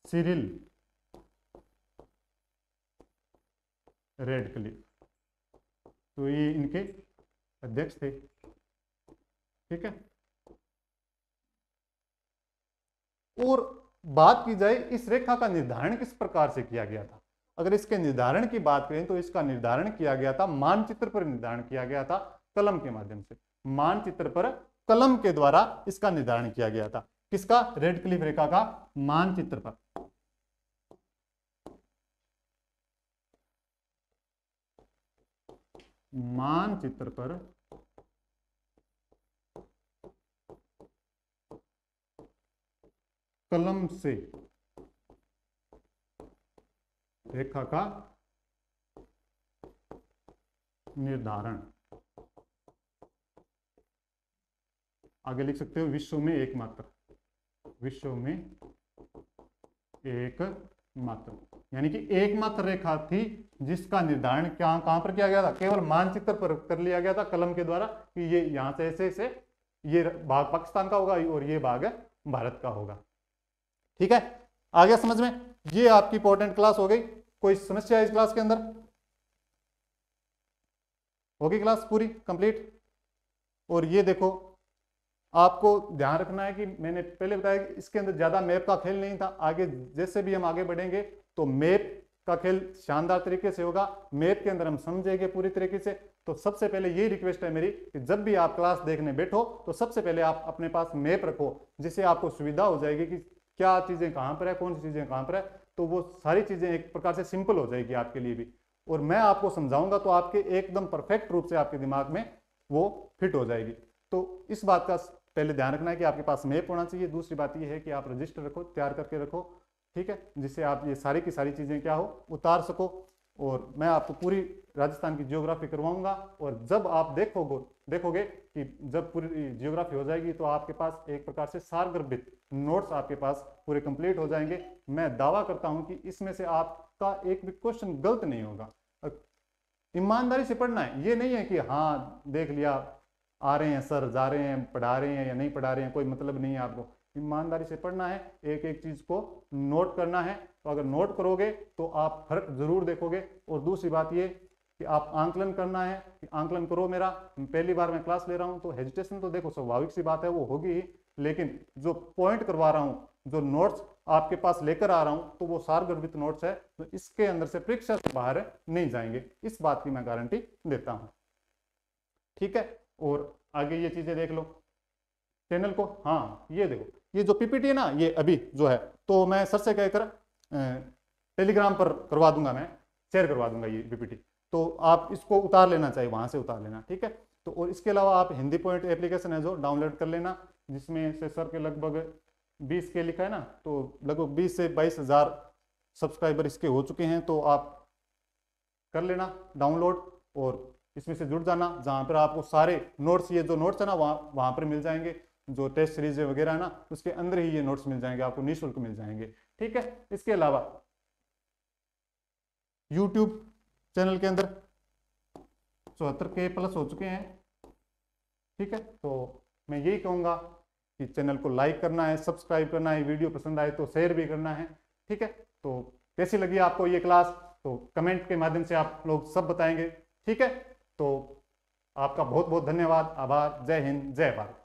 Cyril. रेड क्लिप तो ये इनके अध्यक्ष थे। ठीक है? और बात की जाए, इस रेखा का निर्धारण किस प्रकार से किया गया था? अगर इसके निर्धारण की बात करें तो इसका निर्धारण किया गया था, मानचित्र पर निर्धारण किया गया था, कलम के माध्यम से। मानचित्र पर कलम के द्वारा इसका निर्धारण किया गया था। किसका? रेड क्लिफ रेखा का मानचित्र पर। मानचित्र पर कलम से रेखा का निर्धारण। आगे लिख सकते हो, विश्व में एकमात्र, विश्व में एक मात्र। यानी कि एकमात्र रेखा थी जिसका निर्धारण क्या कहाँ पर किया गया था? केवल मानचित्र पर कर लिया गया था कलम के द्वारा कि ये यहाँ से, ऐसे ऐसे, ये भाग पाकिस्तान का होगा और ये भाग भारत का होगा। ठीक है? आ गया समझ में? ये आपकी इंपॉर्टेंट क्लास हो गई। कोई समस्या इस क्लास के अंदर? होगी क्लास पूरी कंप्लीट और ये देखो आपको ध्यान रखना है कि मैंने पहले बताया कि इसके अंदर ज़्यादा मैप का खेल नहीं था। आगे जैसे भी हम आगे बढ़ेंगे तो मैप का खेल शानदार तरीके से होगा। मैप के अंदर हम समझेंगे पूरी तरीके से। तो सबसे पहले यही रिक्वेस्ट है मेरी कि जब भी आप क्लास देखने बैठो तो सबसे पहले आप अपने पास मैप रखो, जिससे आपको सुविधा हो जाएगी कि क्या चीज़ें कहाँ पर है, कौन सी चीज़ें कहाँ पर है। तो वो सारी चीज़ें एक प्रकार से सिंपल हो जाएगी आपके लिए भी। और मैं आपको समझाऊँगा तो आपके एकदम परफेक्ट रूप से आपके दिमाग में वो फिट हो जाएगी। तो इस बात का पहले ध्यान रखना है कि आपके पास मैप होना चाहिए। दूसरी बात यह है कि आप रजिस्टर रखो, तैयार करके रखो, ठीक है? जिससे आप ये सारी की सारी चीज़ें क्या हो, उतार सको और मैं आपको पूरी राजस्थान की जियोग्राफी करवाऊँगा और जब आप देखोगे देखोगे कि जब पूरी जियोग्राफी हो जाएगी तो आपके पास एक प्रकार से सारगर्भित नोट्स आपके पास पूरे कंप्लीट हो जाएँगे। मैं दावा करता हूँ कि इसमें से आपका एक भी क्वेश्चन गलत नहीं होगा। ईमानदारी से पढ़ना है। ये नहीं है कि हाँ देख लिया आ रहे हैं, सर जा रहे हैं, पढ़ा रहे हैं या नहीं पढ़ा रहे हैं, कोई मतलब नहीं है आपको। ईमानदारी से पढ़ना है एक एक चीज़ को नोट करना है। तो अगर नोट करोगे तो आप फ़र्क ज़रूर देखोगे। और दूसरी बात ये कि आप आंकलन करना है कि आंकलन करो मेरा। पहली बार मैं क्लास ले रहा हूँ तो हेजिटेशन तो देखो, स्वाभाविक सी बात है, वो होगी ही। लेकिन जो पॉइंट करवा रहा हूँ, जो नोट्स आपके पास लेकर आ रहा हूँ तो वो सारगर्भित नोट्स है तो इसके अंदर से परीक्षा से बाहर नहीं जाएँगे। इस बात की मैं गारंटी देता हूँ। ठीक है? और आगे ये चीज़ें देख लो। चैनल को हाँ ये देखो। ये जो पीपीटी है ना, ये अभी जो है तो मैं सर से कहकर टेलीग्राम पर करवा दूँगा मैं शेयर करवा दूँगा ये पीपीटी तो आप इसको उतार लेना चाहिए, वहाँ से उतार लेना, ठीक है? तो और इसके अलावा आप हिंदी पॉइंट एप्लीकेशन है जो डाउनलोड कर लेना, जिसमें से सर के लगभग 20 के लिखा है ना तो लगभग 20 से बाईस हज़ार सब्सक्राइबर इसके हो चुके हैं तो आप कर लेना डाउनलोड और इसमें से जुड़ जाना, जहाँ पर आपको सारे नोट्स ये जो नोट्स है ना, वहाँ वहाँ पर मिल जाएँगे। जो टेस्ट सीरीज़ वगैरह है ना, उसके अंदर ही ये नोट्स मिल जाएँगे, आपको निःशुल्क मिल जाएँगे। ठीक है? इसके अलावा यूट्यूब चैनल के अंदर चौहत्तर के प्लस हो चुके हैं। ठीक है? तो मैं यही कहूँगा कि चैनल को लाइक करना है सब्सक्राइब करना है, वीडियो पसंद आए तो शेयर भी करना है। ठीक है? तो कैसी लगी आपको ये क्लास तो कमेंट के माध्यम से आप लोग सब बताएँगे। ठीक है? तो आपका बहुत बहुत धन्यवाद। आभार। जय हिंद। जय भारत।